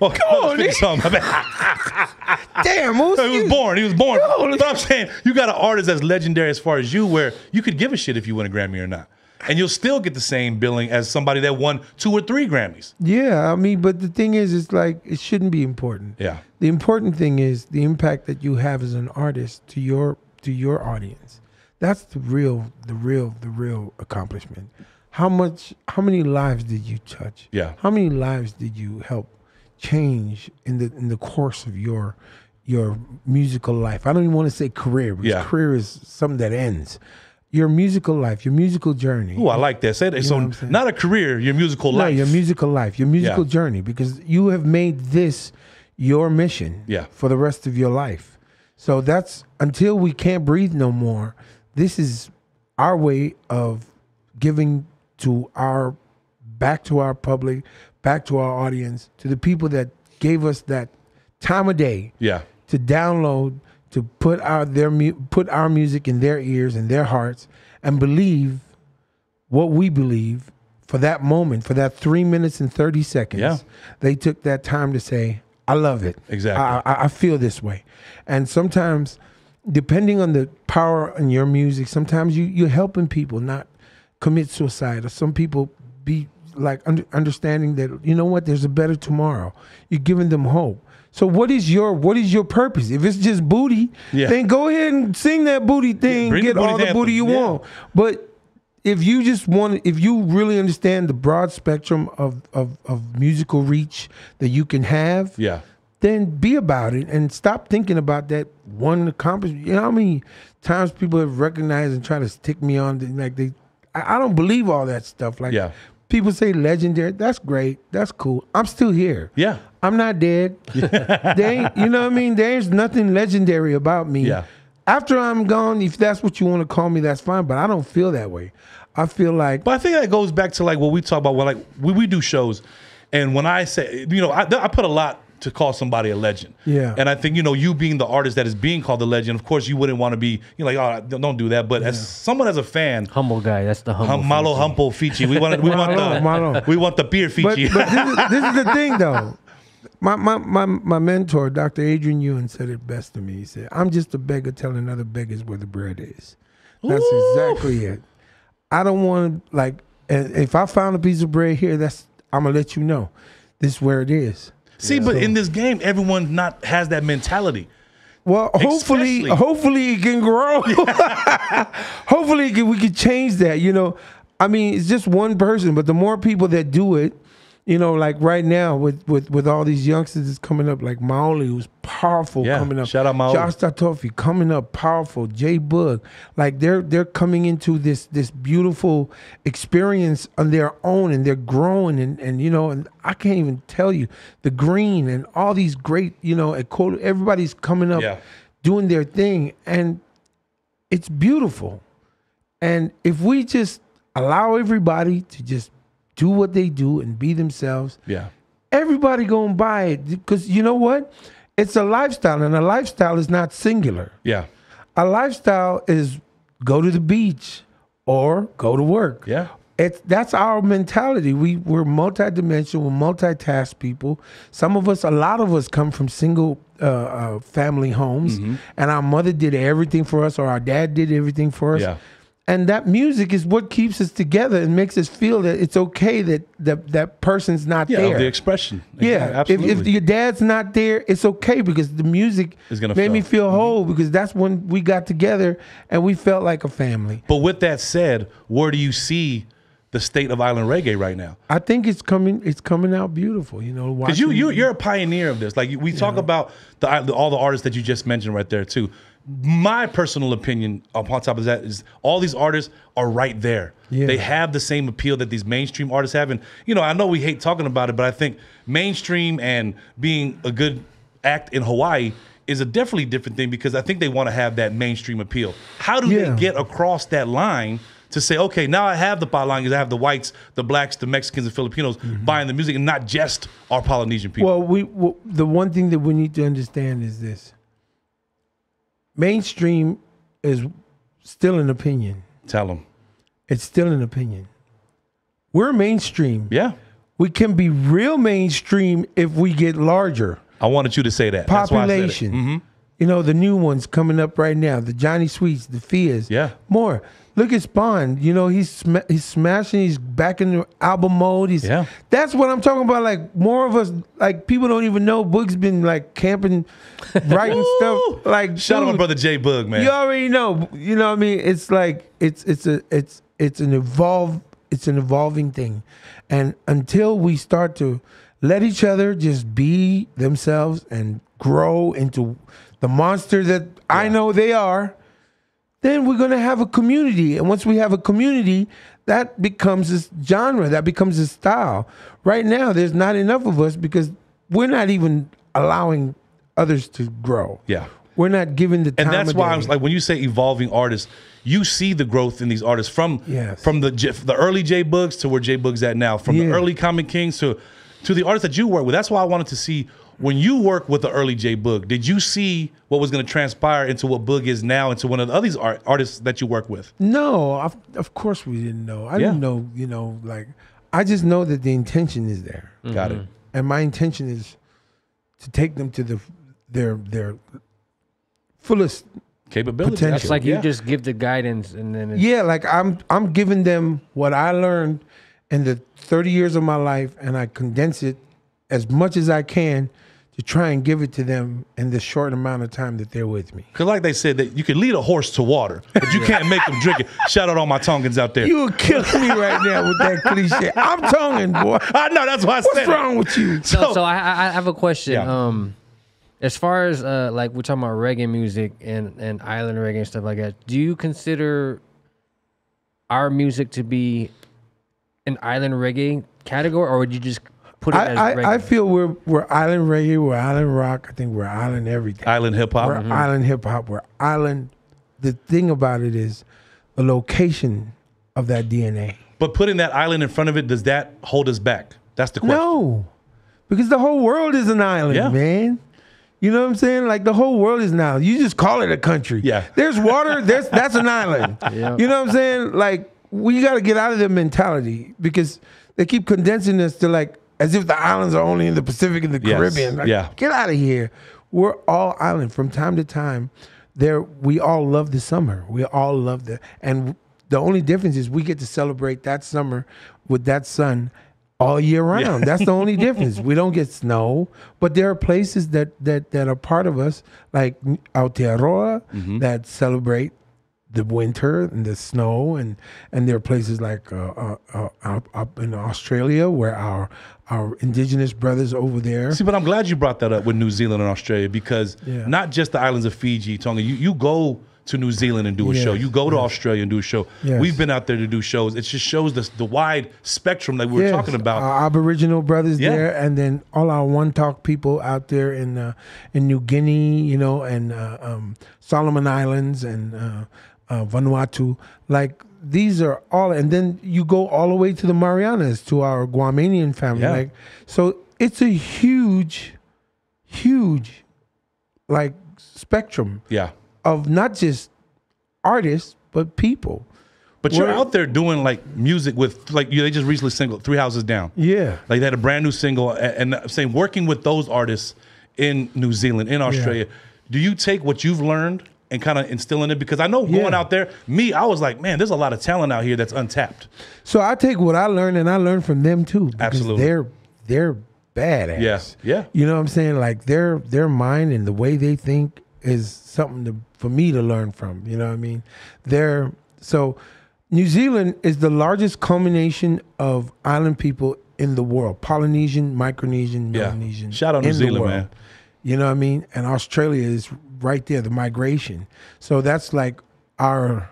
well, come on, nigga. He Damn, was born. He was born. Yo, but I'm saying you got an artist that's legendary as far as you, where you could give a shit if you win a Grammy or not, and you'll still get the same billing as somebody that won two or three Grammys. Yeah, I mean, but the thing is, it's like it shouldn't be important. Yeah. The important thing is the impact that you have as an artist to your to your audience. That's the real, the real, the real accomplishment. How much? How many lives did you touch? Yeah. How many lives did you help change in the in the course of your your musical life? I don't even want to say career because Yeah. career is something that ends. Your musical life, your musical journey. Oh, I like that. Say that. what so not a career, your musical No, life. your musical life, your musical Yeah. journey, because you have made this your mission Yeah. for the rest of your life. So that's until we can't breathe no more. This is our way of giving to our back to our public, back to our audience, to the people that gave us that time of day Yeah. to download to put our their put our music in their ears and their hearts and believe what we believe for that moment for that 3 minutes and 30 seconds. Yeah. they took that time to say i love it. Exactly. I, I, I feel this way. And sometimes depending on the power in your music sometimes you you're helping people not commit suicide or some people be like under, understanding that you know what there's a better tomorrow. You're giving them hope so what is your what is your purpose if it's just booty Yeah. then go ahead and sing that booty thing the get booty all the booty you Yeah. want but if you just want if you really understand the broad spectrum of, of, of musical reach that you can have Yeah. then be about it and stop thinking about that one accomplishment. You know how many times people have recognized and try to stick me on the- like they I, I don't believe all that stuff. Like Yeah. People say legendary, that's great, that's cool. I'm still here. Yeah. I'm not dead. they you know what I mean? There's nothing legendary about me. Yeah. After I'm gone, if that's what you want to call me, that's fine. But I don't feel that way. I feel like But I think that goes back to like what we talk about when like we, we do shows, and when I say you know I, I put a lot to call somebody a legend. Yeah. And I think you know you being the artist that is being called a legend, of course you wouldn't want to be you know like oh don't don't do that. But as someone as a fan, Humble guy. That's the humble. hum, malo Fiji. humpo Fiji, we want we want the malo. we want the beer but, Fiji. but this, is, this is the thing though. My, my my my mentor, Dr. Adrian Ewan, said it best to me. He said, "I'm just a beggar telling other beggars where the bread is." That's Ooh. exactly it. I don't want to like. If I found a piece of bread here, that's I'm gonna let you know. This is where it is. See, but in this game, everyone not has that mentality. Well, hopefully, Especially- hopefully it can grow. hopefully can- we can change that. You know, I mean, it's just one person, but the more people that do it, you know, like right now with with with all these youngsters that's coming up, like Maoli, who's powerful Yeah, coming up. shout out Maoli. Josh Tatofi coming up, powerful. J Boog, like they're they're coming into this this beautiful experience on their own, and they're growing, and and you know, and I can't even tell you the green and all these great, you know, everybody's coming up, Yeah. doing their thing, and it's beautiful. And if we just allow everybody to just do what they do and be themselves, Yeah. everybody gonna buy it because you know what? It's a lifestyle, and a lifestyle is not singular. Yeah. A lifestyle is go to the beach or go to work. Yeah. It's that's our mentality. We we're multidimensional, we're multitask people. Some of us, a lot of us, come from single uh, uh, family homes, Mm-hmm. and our mother did everything for us, or our dad did everything for us. Yeah. And that music is what keeps us together and makes us feel that it's okay that that, that person's not Yeah. there. The expression. Yeah, if, Absolutely. if your dad's not there, it's okay because the music Is gonna made me feel mm-hmm. whole because that's when we got together and we felt like a family. but with that said, where do you see the state of island reggae right now? I think it's coming. It's coming out beautiful. You know, Because you you you're a pioneer of this. Like we talk about the, the all the artists that you just mentioned right there too. My personal opinion upon top of that is all these artists are right there. Yeah. They have the same appeal that these mainstream artists have. And you know, I know we hate talking about it, but I think mainstream and being a good act in Hawaii is a definitely different thing because I think they want to have that mainstream appeal. How do Yeah. they get across that line to say, okay, now I have the Palangas, I have the whites, the blacks, the Mexicans, and Filipinos mm-hmm. buying the music, and not just our Polynesian people? Well, we well, the one thing that we need to understand is this: mainstream is still an opinion. Tell them, It's still an opinion. We're mainstream. yeah. We can be real mainstream if we get larger. I wanted you to say that. That's why I said it. Population. Mm-hmm. You know, the new ones coming up right now, the Johnny Sweets, the Fias. Yeah. More. Look at Spawn. You know, he's sma- he's smashing. He's back in the album mode. He's Yeah. That's what I'm talking about. Like more of us, like people don't even know. Boog's been like camping, writing stuff. Like Shout out my brother J Boog, man. You already know. You know what I mean? It's like it's it's a it's it's an evolve it's an evolving thing. And until we start to let each other just be themselves and grow into the monster that I know they are, then we're gonna have a community. And once we have a community, that becomes this genre, that becomes a style. Right now, there's not enough of us because we're not even allowing others to grow. Yeah. We're not giving the time. and that's why I was like, when you say evolving artists, you see the growth in these artists from Yes. from the the early J Boogs to where J Boogs at now, from the early Common Kings to to the artists that you work with. That's why I wanted to see when you work with the early J Boog. Did you see what was going to transpire into what Boog is now, into one of the other art, artists that you work with? No, of, of course we didn't know. I Yeah. didn't know, you know, like I just know that the intention is there. Got it. Mm-hmm. And my intention is to take them to the their their fullest Capability. Potential. It's like Yeah. you just give the guidance and then it's, Yeah, like I'm I'm giving them what I learned in the 30 years of my life and I condense it as much as I can to try and give it to them in the short amount of time that they're with me. Because like they said, that you can lead a horse to water, but you can't make them drink it. Shout out all my Tongans out there. You are killing me right now with that cliche. I'm tonguing, boy. I know that's why I What's said wrong with you? it. So, so I, I I have a question. Yeah. Um, as far as uh, like we're talking about reggae music and and island reggae and stuff like that, do you consider our music to be an island reggae category, or would you just put it as I, reggae? I, I feel we're we're island reggae, we're island rock. I think we're island everything. Island hip hop. We're mm-hmm. island hip hop. We're island. The thing about it is the location of that DNA. But putting that island in front of it, does that hold us back? That's the question. No, because the whole world is an island, Yeah. man. You know what I'm saying? Like the whole world is now. You just call it a country. Yeah. There's water. There's that's an island. Yeah. You know what I'm saying? Like we got to get out of the mentality because they keep condensing this to like as if the islands are only in the Pacific and the Yes. Caribbean. Like, Yeah. Get out of here. We're all island from time to time. There, we all love the summer. We all love the and the only difference is we get to celebrate that summer with that sun all year round. That's the only difference. We don't get snow, but there are places that that that are part of us, like Aotearoa, Mm-hmm. that celebrate the winter and the snow, and and there are places like uh, uh, uh, up, in Australia where our our indigenous brothers over there. See, but I'm glad you brought that up with New Zealand and Australia because Yeah. not just the islands of Fiji, Tonga. You you go to New Zealand and do a Yes, show. You go to Australia and do a show. Yes. We've been out there to do shows. It just shows the the wide spectrum that we were Yes, talking about. Our Aboriginal brothers Yeah. there, and then all our Wantok people out there in uh, in New Guinea, you know, and uh, um, Solomon Islands and uh, uh, Vanuatu. Like these are all, and then you go all the way to the Marianas to our Guamanian family. Yeah. Like so, it's a huge, huge, like spectrum yeah. of not just artists but people. But you're We're- out there doing like music with like you. They just recently single Three Houses Down. Yeah. Like they had a brand new single, and, and saying working with those artists in New Zealand, in Australia. Do you take what you've learned and kind of instilling it? Because I know going Yeah. out there, me, I was like, man, there's a lot of talent out here that's untapped. So I take what I learned and I learn from them too. Because Absolutely. They're they're badass. Yeah, yeah. You know what I'm saying? Like their their mind and the way they think is something to, for me to learn from. You know what I mean? They're so New Zealand is the largest culmination of island people in the world. Polynesian, Micronesian, Yeah. Melanesian. Shout out New Zealand, man. You know what I mean? And Australia is right there, the migration. So that's like our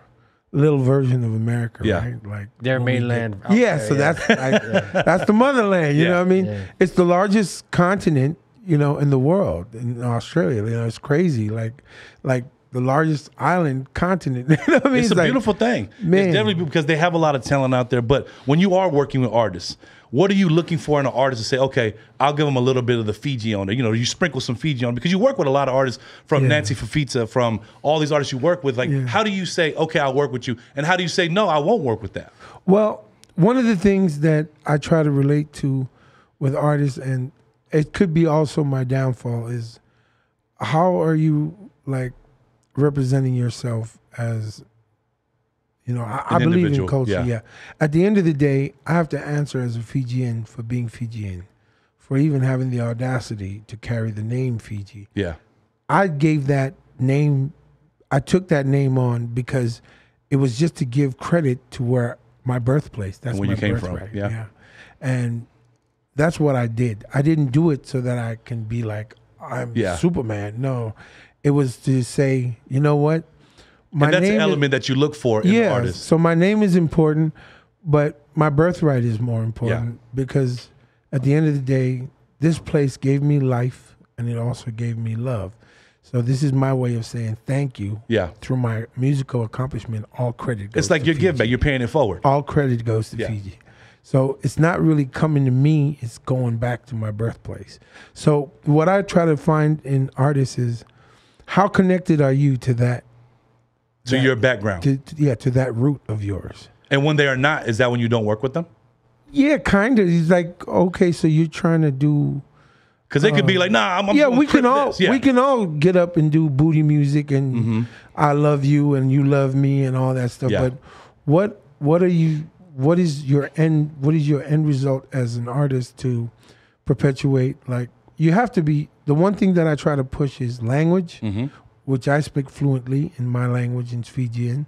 little version of America, Yeah. right? Like Their when get- mainland out Yeah, there, so yeah. that's like, that's the motherland. You Yeah. know what I mean? Yeah. It's the largest continent. you know, in the world, in Australia. You know, it's crazy. Like, like the largest island continent. you know what I mean? It's a like- beautiful thing. Man. It's definitely because they have a lot of talent out there. But when you are working with artists, what are you looking for in an artist to say, okay, I'll give them a little bit of the Fiji on it? You know, you sprinkle some Fiji on it because you work with a lot of artists from Yeah. Nancy Fafita, from all these artists you work with. Like, Yeah. how do you say, okay, I'll work with you? And how do you say, no, I won't work with that? Well, one of the things that I try to relate to with artists, and it could be also my downfall, is how are you like representing yourself as, you know, I, I believe in culture. yeah. Yeah. At the end of the day, I have to answer as a Fijian for being Fijian, for even having the audacity to carry the name Fiji. Yeah. I gave that name, I took that name on because it was just to give credit to where my birthplace. That's Where my you came from, birthright, yeah. and that's what I did. I didn't do it so that I can be like I'm Yeah. Superman. No, it was to say, you know what, my and that's an is- element that you look for in yeah, an artist. So my name is important, but my birthright is more important because at the end of the day, this place gave me life and it also gave me love. So this is my way of saying thank you Yeah. through my musical accomplishment. All credit. Goes It's like your give back. You're paying it forward. All credit goes to Yeah. Fiji. So it's not really coming to me, it's going back to my birthplace. So what I try to find in artists is how connected are you to that to your background. to, yeah, to that root of yours. and when they are not, is that when you don't work with them? Yeah, kind of. He's like, okay, so you're trying to do Because they could be like, nah, I'm, I'm Uh, yeah, we can all. Yeah. we can all get up and do booty music and Mm-hmm. I love you and you love me and all that stuff. Yeah. But what what are you what is your end what is your end result as an artist to perpetuate like you have to be the one thing that I try to push is language, Mm-hmm. Which I speak fluently in my language in Fijian.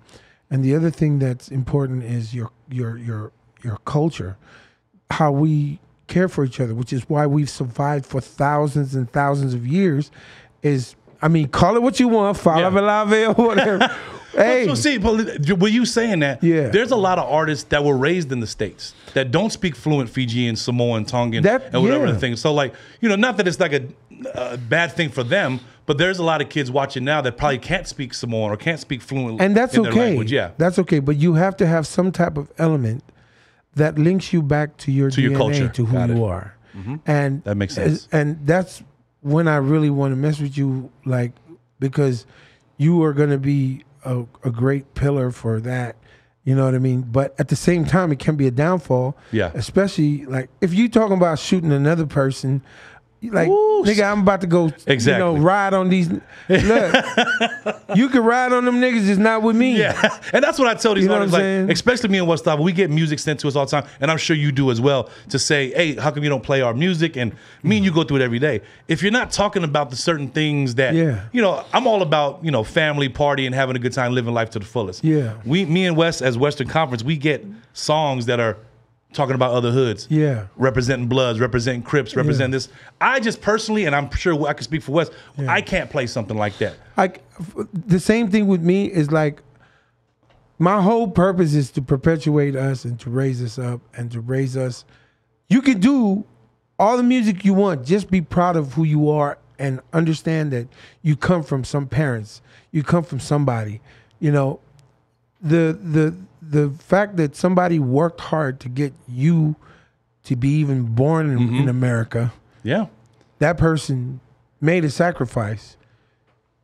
And the other thing that's important is your your your your culture, how we care for each other, which is why we've survived for thousands and thousands of years. Is I mean, call it what you want, Yeah. Falavelave or whatever. hey, So see, but were you saying that? Yeah. There's a lot of artists that were raised in the states that don't speak fluent Fijian, Samoan, Tongan, That- and whatever yeah. the thing. So like, you know, not that it's like a, a bad thing for them, but there's a lot of kids watching now that probably can't speak Samoan or can't speak fluently. and that's in their okay. language. Yeah. that's okay. But you have to have some type of element that links you back to your To your culture. to who Got you it. are, mm-hmm. and That makes sense. And that's when I really want to mess with you, like because you are going to be a, a great pillar for that. You know what I mean? But at the same time, it can be a downfall. Yeah. Especially like if you're talking about shooting another person, like Ooh, nigga, I'm about to go. Exactly. You know, ride on these. Look, you can ride on them niggas, just not with me. Yeah, and that's what I tell these You know what artists, I'm like, saying? especially me and Westafa, we get music sent to us all the time, and I'm sure you do as well. To say, hey, how come you don't play our music? And me and you go through it every day. If you're not talking about the certain things that, Yeah. you know, I'm all about, you know, family, party, and having a good time, living life to the fullest. Yeah. we, me and West as Western Conference, we get songs that are talking about other hoods. Yeah. representing Bloods, representing Crips, representing this. I just personally, and I'm sure I can speak for West, I can't play something like that. like the same thing with me is like my whole purpose is to perpetuate us and to raise us up and to raise us you can do all the music you want just be proud of who you are and understand that you come from some parents you come from somebody you know the the the fact that somebody worked hard to get you to be even born in, in mm-hmm. america Yeah. that person made a sacrifice.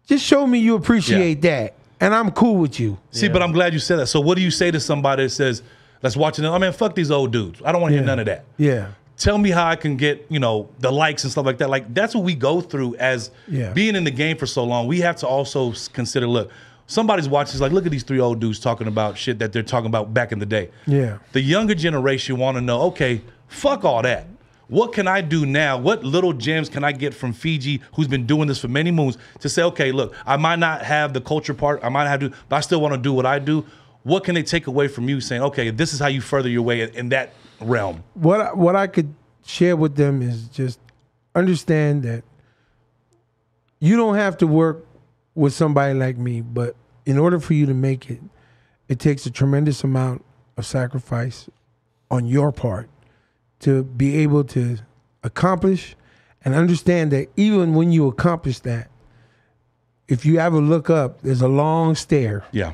Just show me you appreciate that, and I'm cool with you. See, but I'm glad you said that. So, what do you say to somebody that says, "Let's watch it"? I mean, fuck these old dudes. I don't want to hear none of that. Yeah, Tell me how I can get, you know, the likes and stuff like that. Like that's what we go through as Yeah. being in the game for so long. We have to also consider. Look, somebody's watching. It's like, look at these three old dudes talking about shit that they're talking about back in the day. yeah, The younger generation want to know, okay, fuck all that. What can I do now? What little gems can I get from Fiji, who's been doing this for many moons, to say, okay, look, I might not have the culture part, I might not have to, but I still want to do what I do. What can they take away from you saying, okay, this is how you further your way in, in that realm? what I- what I could share with them is just understand that you don't have to work with somebody like me, but in order for you to make it, it takes a tremendous amount of sacrifice on your part to be able to accomplish and understand that even when you accomplish that, if you ever look up, there's a long stair. Yeah.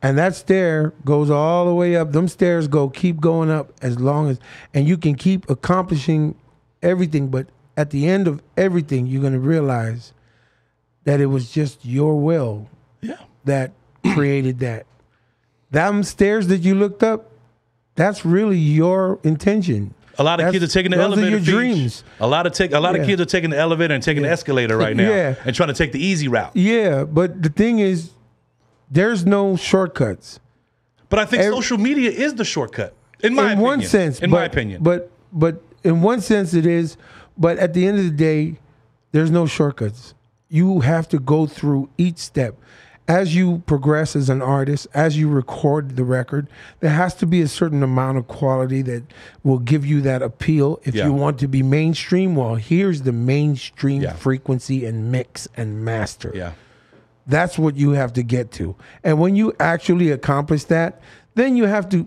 And that stair goes all the way up. Them stairs go keep going up as long as and you can keep accomplishing everything, but at the end of everything, you're gonna realize that it was just your will Yeah. that created that. Them stairs that you looked up, that's really your intention. A lot of That's- kids are taking the those are elevator. your Feach. dreams. A lot of take a lot Yeah. of kids are taking the elevator and taking the escalator right now Yeah. and trying to take the easy route. Yeah, but the thing is, there's no shortcuts. But I think Ev- social media is the shortcut. In my in opinion. one sense, In but, my opinion. But but in one sense it is, but at the end of the day, there's no shortcuts. You have to go through each step. As you progress as an artist, as you record the record, there has to be a certain amount of quality that will give you that appeal. If Yeah. you want to be mainstream, well, here's the mainstream Yeah. frequency and mix and master. yeah. That's what you have to get to. And when you actually accomplish that, then you have to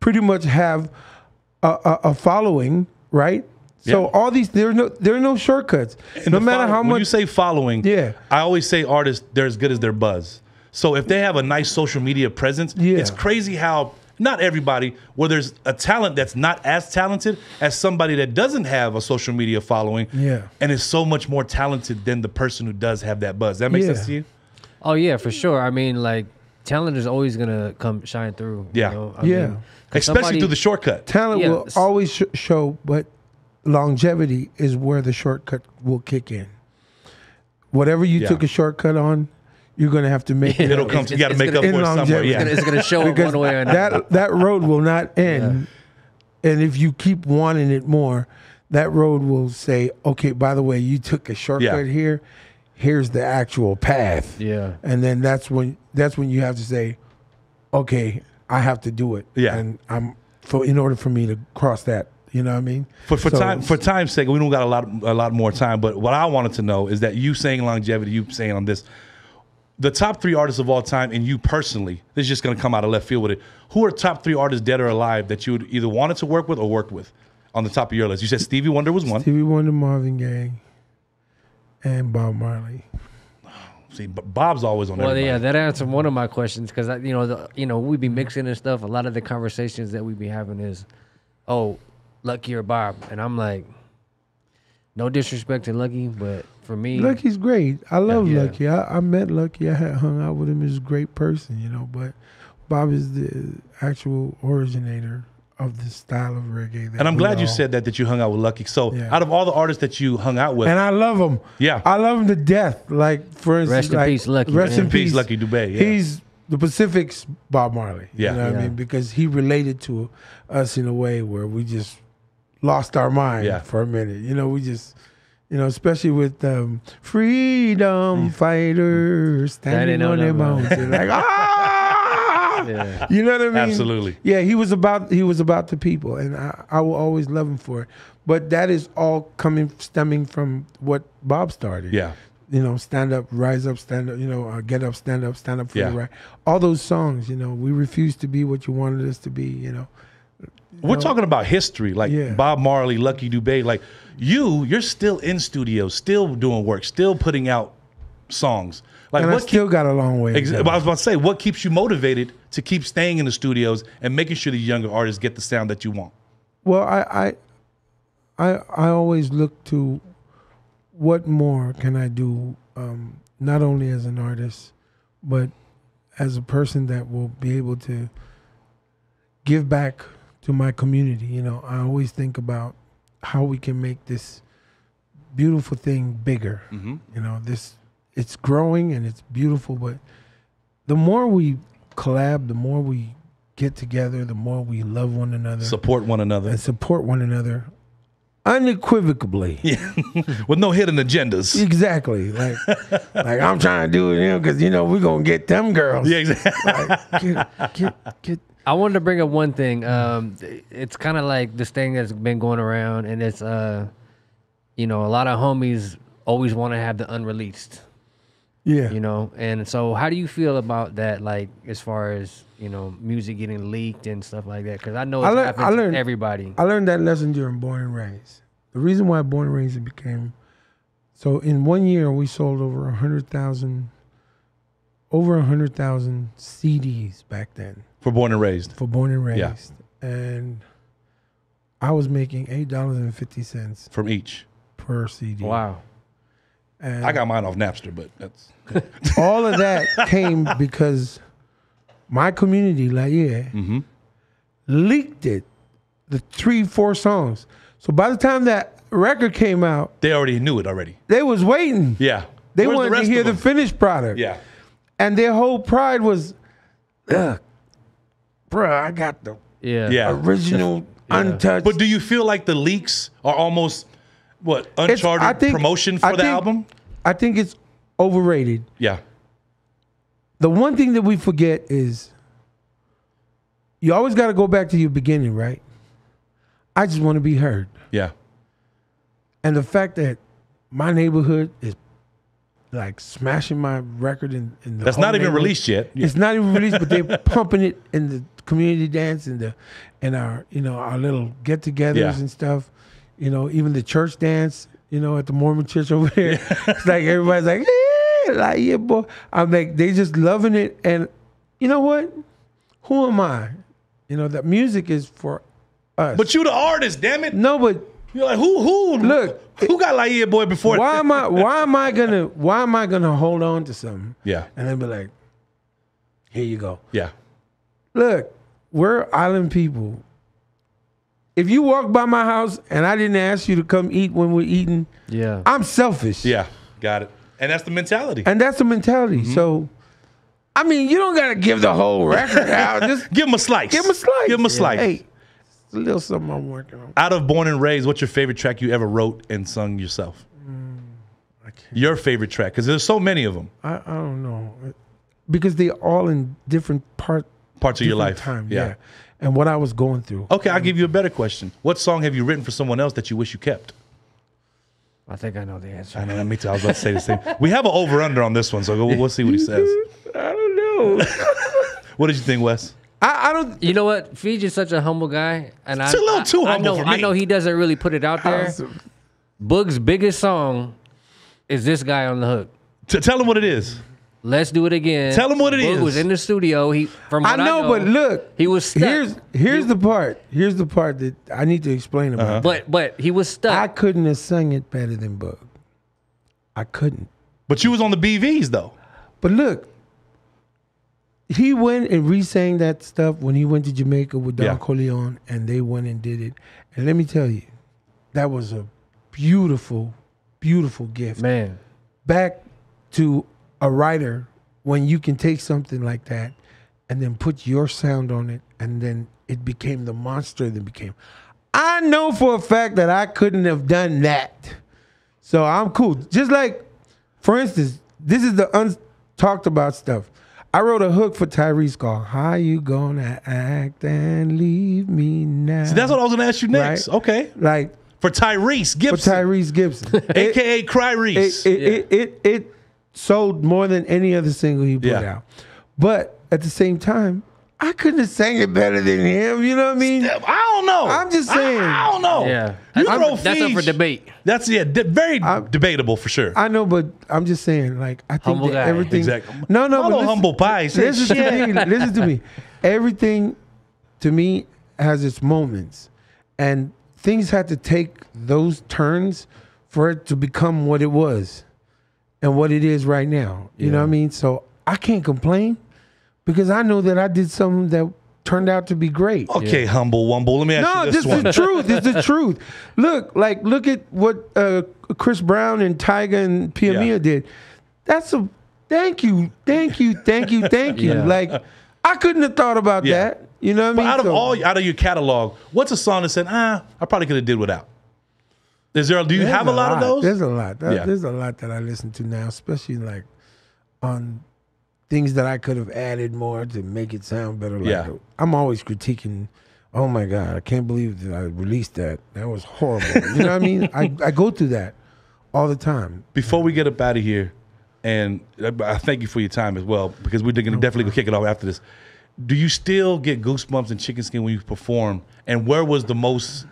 pretty much have a, a, a following, right? So Yeah. all these there's no there are no shortcuts. And no matter follow- how when much you say following, Yeah. I always say artists they're as good as their buzz. So if they have a nice social media presence, Yeah. it's crazy how not everybody, where there's a talent that's not as talented as somebody that doesn't have a social media following, Yeah. and is so much more talented than the person who does have that buzz. That makes Yeah. sense to you? Oh yeah, for sure. I mean, like talent is always gonna come shine through. you Yeah. know? I Yeah. mean, 'cause Especially somebody- through the shortcut. talent Yeah, will always sh- show, but longevity is where the shortcut will kick in. Whatever you Yeah. took a shortcut on, you're gonna have to make it. It'll come. It's- You got to make up gonna- for it somewhere. Yeah. It's gonna, show up one way or another. that that road will not end. And if you keep wanting it more, that road will say, "Okay, by the way, you took a shortcut Yeah. here. Here's the actual path." Yeah. And then that's when that's when you have to say, "Okay, I have to do it." Yeah. And I'm for in order for me to cross that. You know what I mean? For, for So- time for time's sake, we don't got a lot a lot more time. But what I wanted to know is that you saying longevity, you saying on this, the top three artists of all time, and you personally, this is just going to come out of left field with it. Who are top three artists, dead or alive, that you would either wanted to work with or worked with on the top of your list? You said Stevie Wonder was one. Stevie Wonder, Marvin Gaye, and Bob Marley. See, but Bob's always on Well, everybody. yeah, that answered one of my questions because you know, the, you know, we be mixing and stuff. A lot of the conversations that we be having is, oh, Lucky or Bob, and I'm like, no disrespect to Lucky, but for me, Lucky's great. I love Yeah. Lucky. I, I met Lucky. I had hung out with him. He's a great person, you know. But Bob is the actual originator of the style of reggae. That and I'm we glad you all- said that that you hung out with Lucky. So Yeah. out of all the artists that you hung out with, And I love him. Yeah. I love him to death. Like for instance, Rest in like, peace, Lucky, Rest man. in Peace, peace, Lucky Dubé, yeah. He's the Pacific's Bob Marley. Yeah. you know what Yeah. I mean because he related to us in a way where we just lost our mind Yeah. for a minute. You know, we just. You know, especially with um, freedom fighters standing on their the mountain. mountain, like ah, Yeah. you know what I mean? Absolutely. Yeah, he was about he was about the people, and I, I will always love him for it. But that is all coming stemming from what Bob started. yeah, you know, stand up, rise up, stand up. You know, uh, get up, stand up, stand up for Yeah. the right. All those songs. You know, we refuse to be what you wanted us to be. You know, we're talking about history, like Yeah. Bob Marley, Lucky Dubé. Like you, you're still in studio, still doing work, still putting out songs. Like and I what still got a long way. to Ex- go. I was about to say, what keeps you motivated to keep staying in the studios and making sure the younger artists get the sound that you want? Well, I, I, I, I always look to what more can I do, um, not only as an artist, but as a person that will be able to give back to my community. You know, I always think about how we can make this beautiful thing bigger. Mhm. You know, this it's growing and it's beautiful, but the more we collab, the more we get together, the more we love one another Support one another. and support one another unequivocally. Yeah. With no hidden agendas. Exactly. Like, like I'm trying to do it, you know, because you know we're gonna get them girls. Yeah, exactly. Like, get, get, get. I wanted to bring up one thing. Um, it's kind of like this thing that's been going around, and it's uh, you know, a lot of homies always want to have the unreleased. Yeah. you know and so how do you feel about that like as far as you know music getting leaked and stuff like that because i know I it's learned- happened I to everybody I learned that lesson during Born and Raised. the reason why Born and Raised became so in one year we sold over a hundred thousand, over a hundred thousand CDs back then For born and raised. for Born and Raised, Yeah. and I was making eight dollars and fifty cents From each. per CD. Wow. And I got mine off Napster, but that's all of that came because my community, like yeah, Mm-hmm. leaked it, the three, four songs. So by the time that record came out, they already knew it already. they was waiting. Yeah. They Where's wanted rest to hear the finished product. Yeah. And their whole pride was, ugh, bruh, I got the Yeah. Yeah. original, untouched. But do you feel like the leaks are almost what uncharted I think- promotion for I the think- album? I think it's overrated. Yeah. The one thing that we forget is you always got to go back to your beginning, right? I just want to be heard. Yeah. And the fact that my neighborhood is like smashing my record in, in the That's whole not even released yet. It's not even released, but they're pumping it in the community dance and the and our you know our little get-togethers Yeah. and stuff. You know, even the church dance. You know, at the Mormon church over there, it's like everybody's like, yeah, like yeah, boy. I'm like, they just loving it, and you know what? Who am I? You know, that music is for us. But you the artist, damn it. no, but You're like who who Look, who got like yeah boy before why am I? Why am I gonna? Why am I gonna hold on to something Yeah. and then be like, here you go. Yeah. Look, we're island people. If you walk by my house and I didn't ask you to come eat when we're eating, Yeah. I'm selfish. Yeah. Got it. And that's the mentality. And that's the mentality. Mm-hmm. So, I mean, you don't got to give the whole record out. Just Give him a slice. give them a slice. Give him a slice. Hey, it's a little something I'm working on. Out of Born and Raised, what's your favorite track you ever wrote and sung yourself? Mm, Your favorite track, because there's so many of them. I, I don't know. Because they're all in different part, Parts of your different life. time. yeah. Yeah. And what I was going through. Okay, I'll give you a better question. What song have you written for someone else that you wish you kept? I think I know the answer. I know, me too. I was about to say the same. We have an over under on this one, so we'll, we'll see what he says. I don't know. What did you think, Wes? I, I don't. You know what? Feej is such a humble guy, and I, It's a little I- too I humble know, for I know he doesn't really put it out there. Boog's biggest song is this guy on the hook. T- tell him what it is. Let's do it again. Tell him what it it Boog is. was in the studio. He from I what know, but look, he was stuck. Here's here's the part. Here's the part that I need to explain about. Uh-huh. but but he was stuck. I couldn't have sung it better than Boog. I couldn't. But you was on the BVs though. But look, he went and re-sang that stuff when he went to Jamaica with Don Yeah. Corleon, and they went and did it. And let me tell you, that was a beautiful, beautiful gift. Man, Back to a writer when you can take something like that and then put your sound on it, and then it became the monster that became. I know for a fact that I couldn't have done that. So I'm cool. Just like, for instance, this is the untalked about stuff. I wrote a hook for Tyrese called "How You Gonna Act and Leave Me Now." See, that's what I was gonna ask you next. Right. Okay. like For Tyrese Gibson. for Tyrese Gibson. Aka Cry it, Reese. it, it, it, it sold more than any other single he put Yeah. out. But at the same time, I couldn't have sang it better than him. You know what I mean? I don't know. I'm just saying. I, I don't know. yeah, You that's, throw up, that's up for debate. That's yeah, de- very debatable for sure. I know, but I'm just saying, like, I think Humble that guy. everything. Exactly. No, no, Follow but listen, humble pie. Say Listen shit. to me. Listen to me. Everything, to me, has its moments, and things had to take those turns for it to become what it was, and what it is right now. You know what I mean? So I can't complain because I know that I did something that turned out to be great. Okay, humble wumble. Let me ask No, you this this is one. the truth. This is the truth. Look, like look at what uh, Chris Brown and Tyga and Pia Yeah. Mia did. That's a thank you, thank you, thank you, thank you. Yeah. Like I couldn't have thought about Yeah. that. You know what I But mean? out of So, all out of your catalog, what's a song that said, ah, I probably could have did without? Is there? Do you there's have a lot, of those? There's a lot. That- Yeah. There's a lot that I listen to now, especially like on things that I could have added more to make it sound better. Like Yeah. I'm always critiquing. Oh my God, I can't believe that I released that. That was horrible. you know what I mean? I, I go through that all the time. Before we get up out of here, and I thank you for your time as well, because we're going to definitely go kick it off after this. Do you still get goosebumps and chicken skin when you perform? And where was the most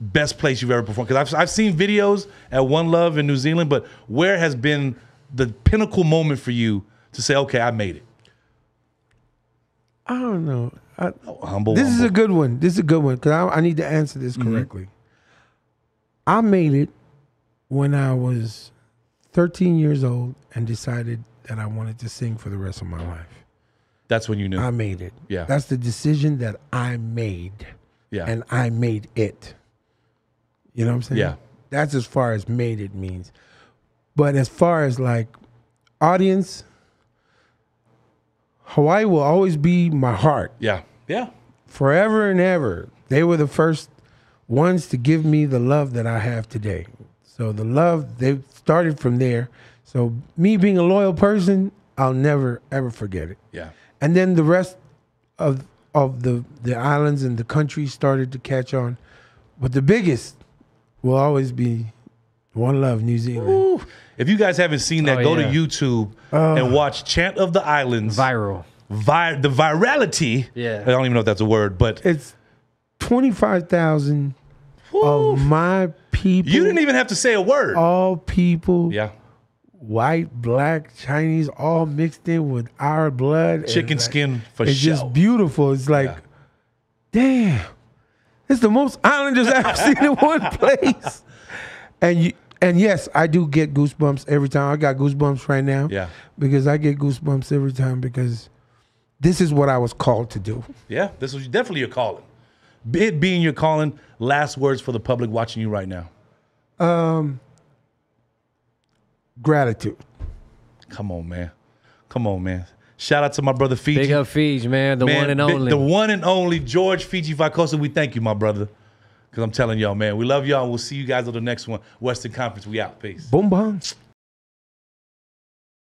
best place you've ever performed? Because I've, I've seen videos at One Love in New Zealand, but where has been the pinnacle moment for you to say, okay, I made it? I don't know. I, Humble. this is a good one. This is a good one because I, I need to answer this Mm-hmm. correctly. I made it when I was 13 years old and decided that I wanted to sing for the rest of my life. That's when you knew. I made it. Yeah. That's the decision that I made. yeah. And I made it. You know what I'm saying? Yeah. That's as far as made it means. But as far as like audience, Hawaii will always be my heart yeah. Yeah. forever and ever. They were the first ones to give me the love that I have today. So the love they started from there. So me being a loyal person, I'll never ever forget it. Yeah. And then the rest of of the the islands and the country started to catch on. But the biggest will always be One Love New Zealand. Ooh. If you guys haven't seen that, Oh, go yeah. to YouTube uh. and watch Chant of the Islands. Viral. Vi- the virality. Yeah. I don't even know if that's a word, but It's twenty five thousand of my people. you didn't even have to say a word. all people yeah. white, black, Chinese, all mixed in with our blood. Chicken like- skin for It's sure. just beautiful. It's like, Yeah. damn, it's the most Islanders I've seen in one place. And you, and yes, I do get goosebumps every time. I got goosebumps right now. Yeah. Because I get goosebumps every time because this is what I was called to do. Yeah. This was definitely your calling. It being your calling, last words for the public watching you right now. Um gratitude. Come on, man. Come on, man. Shout out to my brother Fiji. Big up Fiji, man. The Man, one and only. The one and only George Fiji Veikoso. We thank you, my brother. Because I'm telling y'all, man, we love y'all. We'll see you guys on the next one. Western Conference, we out. Peace. Boom, bang.